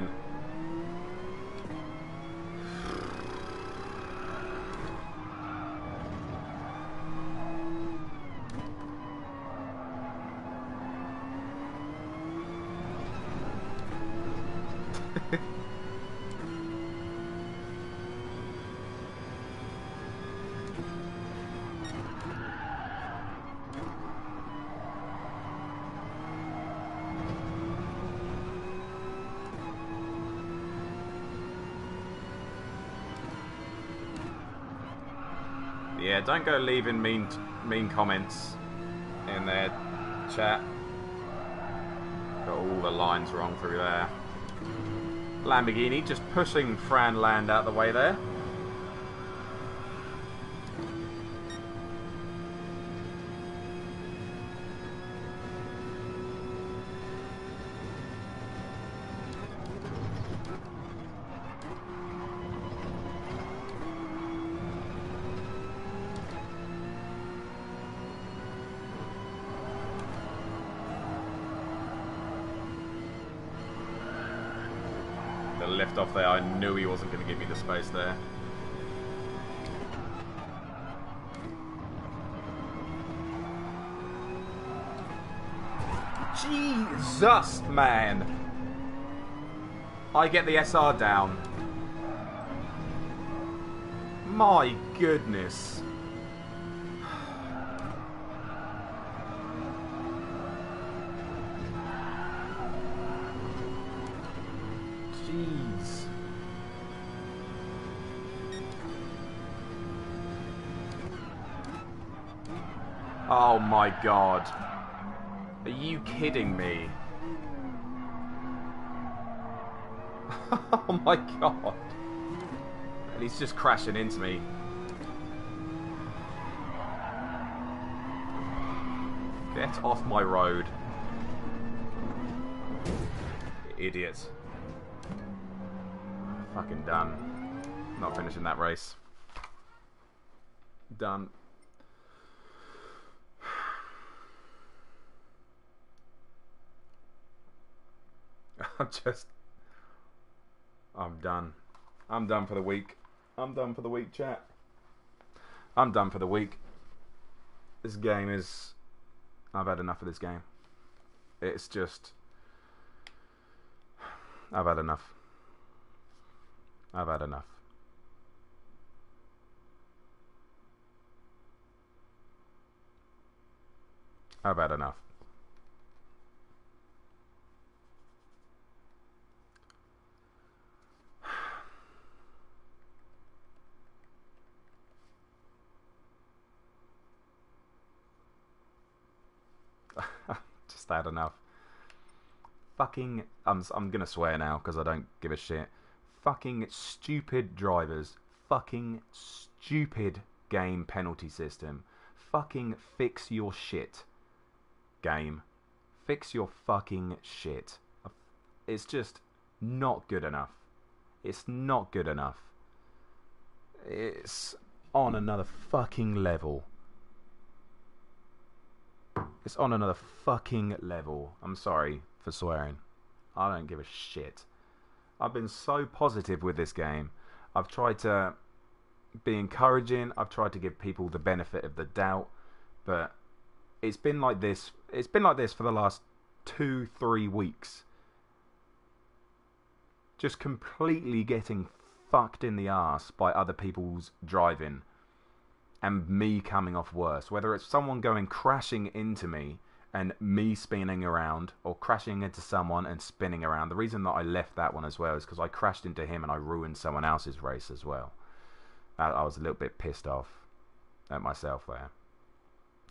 Don't go leaving mean mean comments in their chat. Got all the lines wrong through there. Lamborghini just pushing Fran Land out the way there. Off there, I knew he wasn't going to give me the space there. Jesus, man! I get the SR down. My goodness. My god. Are you kidding me? oh my god. And he's just crashing into me. Get off my road. Idiot. Fucking done. Not finishing that race. Done. I'm just. I'm done. I'm done for the week. I'm done for the week, chat. I'm done for the week. This game is. I've had enough of this game. It's just. I've had enough. I've had enough. I've had enough. Had enough. Fucking, I'm I'm gonna swear now because I don't give a shit. Fucking stupid drivers. Fucking stupid game penalty system. Fucking fix your shit. Game. Fix your fucking shit. It's just not good enough. It's not good enough. It's on another fucking level. It's on another fucking level. I'm sorry for swearing. I don't give a shit. I've been so positive with this game. I've tried to be encouraging. I've tried to give people the benefit of the doubt, but it's been like this. It's been like this for the last two, three weeks. Just completely getting fucked in the ass by other people's driving and me coming off worse. Whether it's someone going crashing into me and me spinning around or crashing into someone and spinning around. The reason that I left that one as well is because I crashed into him and I ruined someone else's race as well. I was a little bit pissed off at myself there.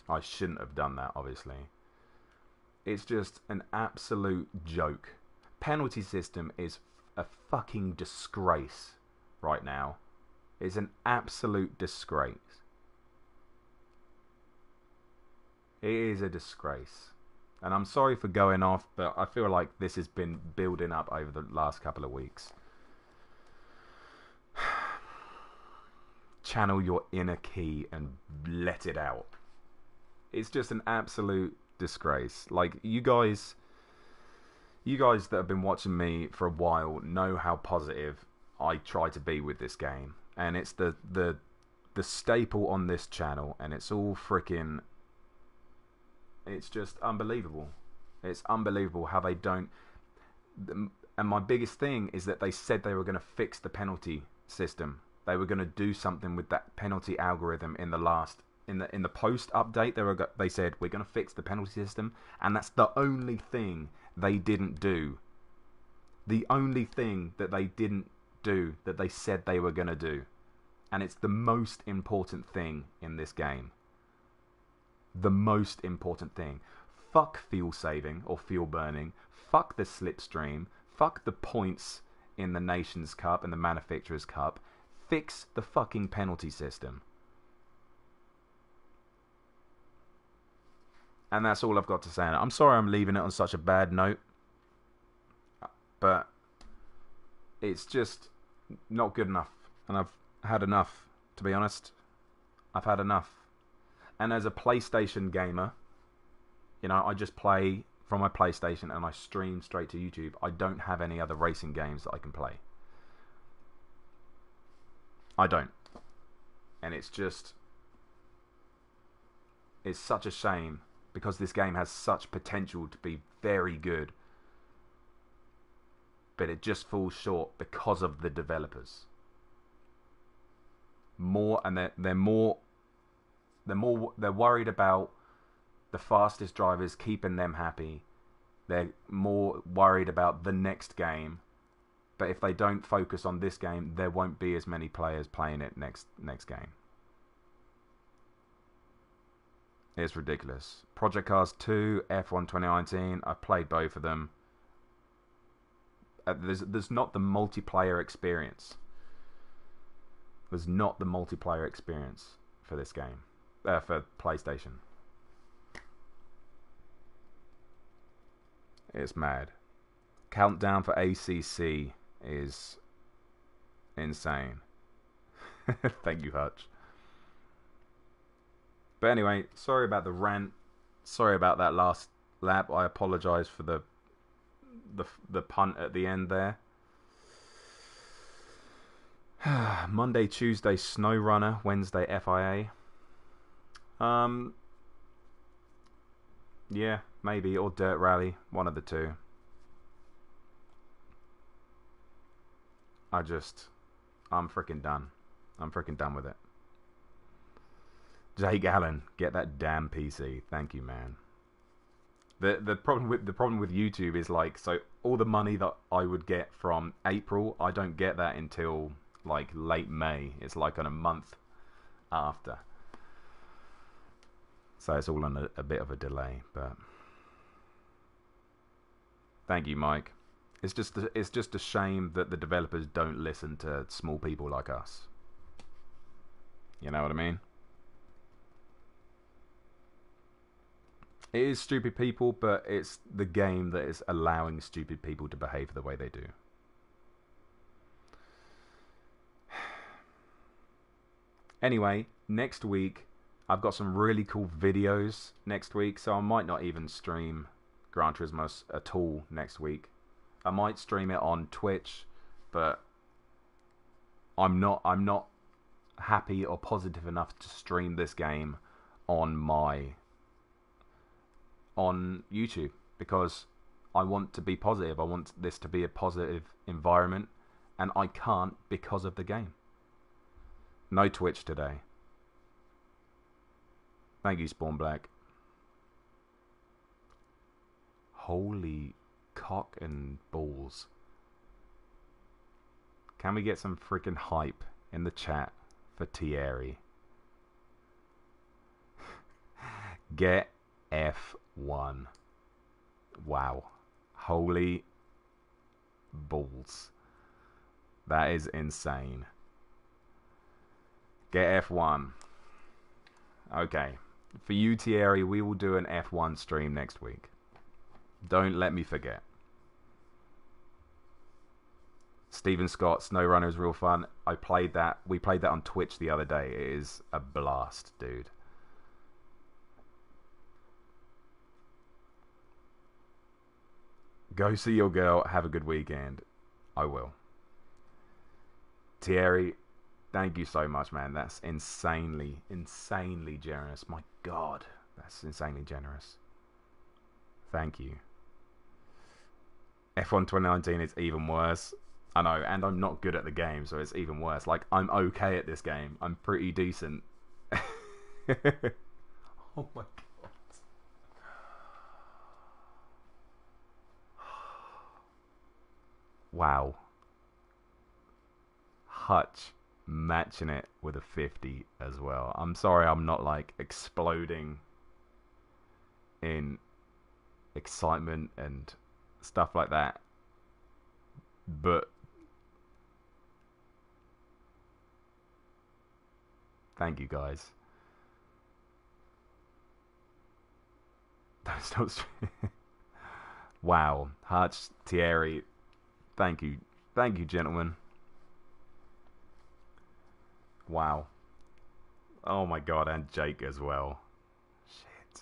I shouldn't have done that, obviously. It's just an absolute joke. Penalty system is a fucking disgrace right now. It's an absolute disgrace. It is a disgrace. And I'm sorry for going off, but I feel like this has been building up over the last couple of weeks. Channel your inner Kie and let it out. It's just an absolute disgrace. Like you guys you guys that have been watching me for a while know how positive I try to be with this game. And it's the the the staple on this channel and it's all freaking it's just unbelievable. It's unbelievable how they don't and my biggest thing is that they said they were going to fix the penalty system. They were going to do something with that penalty algorithm in the last in the in the post update. They were they said we're going to fix the penalty system, and that's the only thing they didn't do. The only thing that they didn't do that they said they were going to do, and it's the most important thing in this game. The most important thing. Fuck fuel saving or fuel burning. Fuck the slipstream. Fuck the points in the Nations Cup and the Manufacturers Cup. Fix the fucking penalty system. And that's all I've got to say. I'm sorry I'm leaving it on such a bad note. But it's just not good enough. And I've had enough, to be honest. I've had enough. And as a PlayStation gamer, you know, I just play from my PlayStation and I stream straight to YouTube. I don't have any other racing games that I can play. I don't. And it's just. It's such a shame because this game has such potential to be very good. But it just falls short because of the developers. More and they're they're more they're more they're worried about the fastest drivers keeping them happy. They're more worried about the next game. But if they don't focus on this game, there won't be as many players playing it next next game. It's ridiculous. Project Cars 2, F1 2019. I played both of them. Uh, there's there's not the multiplayer experience. There's not the multiplayer experience for this game, uh, for PlayStation. It's mad. Countdown for ACC is insane. Thank you, Hutch. But anyway, sorry about the rant. Sorry about that last lap. I apologise for the the the punt at the end there. Monday, Tuesday, SnowRunner. Wednesday, FIA. Um. Yeah, maybe or Dirt Rally. One of the two. I just, I'm freaking done. I'm freaking done with it. Jake Allen, get that damn PC. Thank you, man. The the problem with the problem with YouTube is like so all the money that I would get from April, I don't get that until like late May. It's like on a month after. So it's all on a, a bit of a delay, but Thank you, Mike. It's just a, it's just a shame that the developers don't listen to small people like us. You know what I mean? It is stupid people, but it's the game that is allowing stupid people to behave the way they do. Anyway, next week I've got some really cool videos next week, so I might not even stream Gran Turismo at all next week. I might stream it on Twitch, but I'm not I'm not happy or positive enough to stream this game on my on YouTube because I want to be positive. I want this to be a positive environment, and I can't because of the game. No Twitch today. Thank you, SpawnBlack. Holy cock and balls. Can we get some freaking hype in the chat for Thierry? Get F1. Wow. Holy balls. That is insane. Get F1. Okay. For you, Thierry, we will do an F1 stream next week. Don't let me forget. Steven Scott, SnowRunner is real fun. I played that. We played that on Twitch the other day. It is a blast, dude. Go see your girl. Have a good weekend. I will. Thierry, thank you so much, man. That's insanely, insanely generous. My God, that's insanely generous. Thank you. F1 2019 is even worse. I know, and I'm not good at the game, so it's even worse. Like, I'm okay at this game. I'm pretty decent. oh my god. Wow. Hutch matching it with a 50 as well. I'm sorry I'm not like exploding in excitement and stuff like that. But thank you guys. Don't stop. wow, Hutch, Thierry, Thank you. Thank you, gentlemen. Wow. Oh my god, and Jake as well. Shit.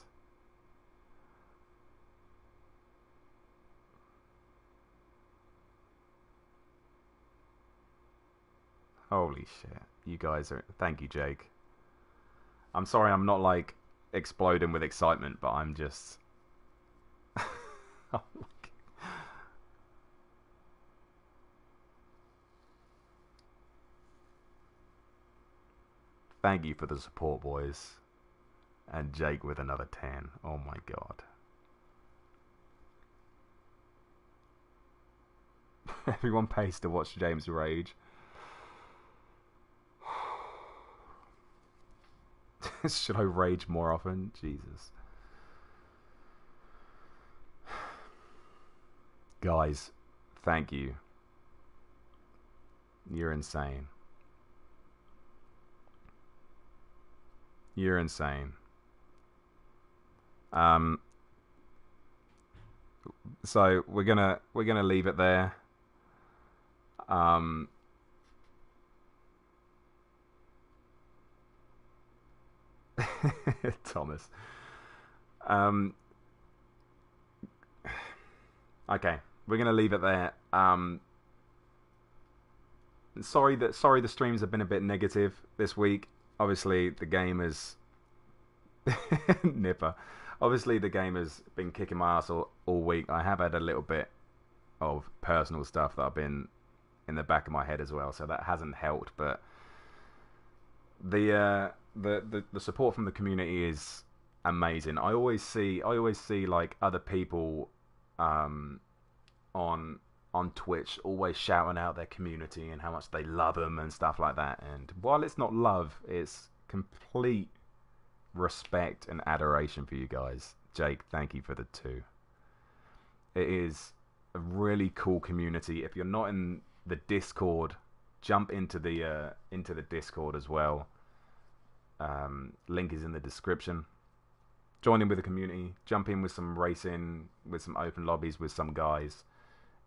Holy shit. You guys are. Thank you, Jake. I'm sorry I'm not like exploding with excitement, but I'm just. oh Thank you for the support, boys. And Jake with another 10. Oh my god. Everyone pays to watch James rage. Should I rage more often? Jesus. Guys, thank you. You're insane. You're insane. Um, so we're gonna we're gonna leave it there. Um, Thomas. Um, okay, we're gonna leave it there. Um, sorry that sorry the streams have been a bit negative this week obviously the game is nipper. Obviously the game has been kicking my ass all, all week. I have had a little bit of personal stuff that I've been in the back of my head as well, so that hasn't helped. But the uh, the, the the support from the community is amazing. I always see I always see like other people um, on on Twitch always shouting out their community and how much they love them and stuff like that. And while it's not love, it's complete respect and adoration for you guys. Jake, thank you for the two. It is a really cool community. If you're not in the Discord, jump into the uh, into the Discord as well. Um, link is in the description. Join in with the community. Jump in with some racing, with some open lobbies with some guys.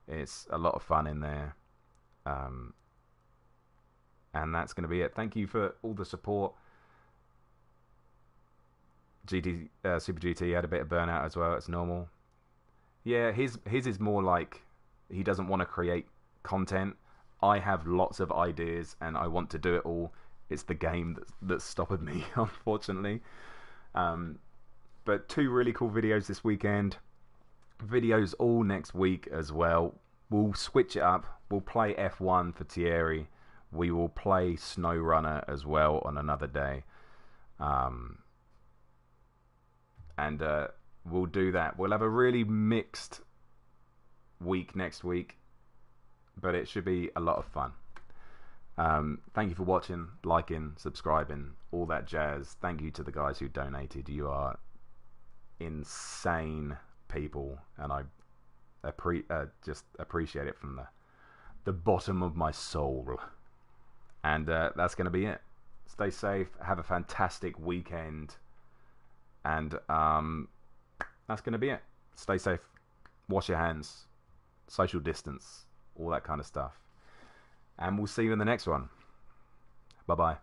It's a lot of fun in there. Um, and that's going to be it. Thank you for all the support. GT uh, Super GT had a bit of burnout as well. It's normal. Yeah, his his is more like he doesn't want to create content. I have lots of ideas and I want to do it all. It's the game that's that's stopping me, unfortunately. Um, but two really cool videos this weekend. Videos all next week as well. We'll switch it up. We'll play F1 for Thierry. We will play SnowRunner as well on another day. Um, and uh, we'll do that. We'll have a really mixed week next week, but it should be a lot of fun. Um, thank you for watching, liking, subscribing, all that jazz. Thank you to the guys who donated. You are insane people, and I appre- uh, just appreciate it from the the bottom of my soul. And uh, that's going to be it. Stay safe. Have a fantastic weekend. And um, that's going to be it. Stay safe. Wash your hands. Social distance. All that kind of stuff. And we'll see you in the next one. Bye bye.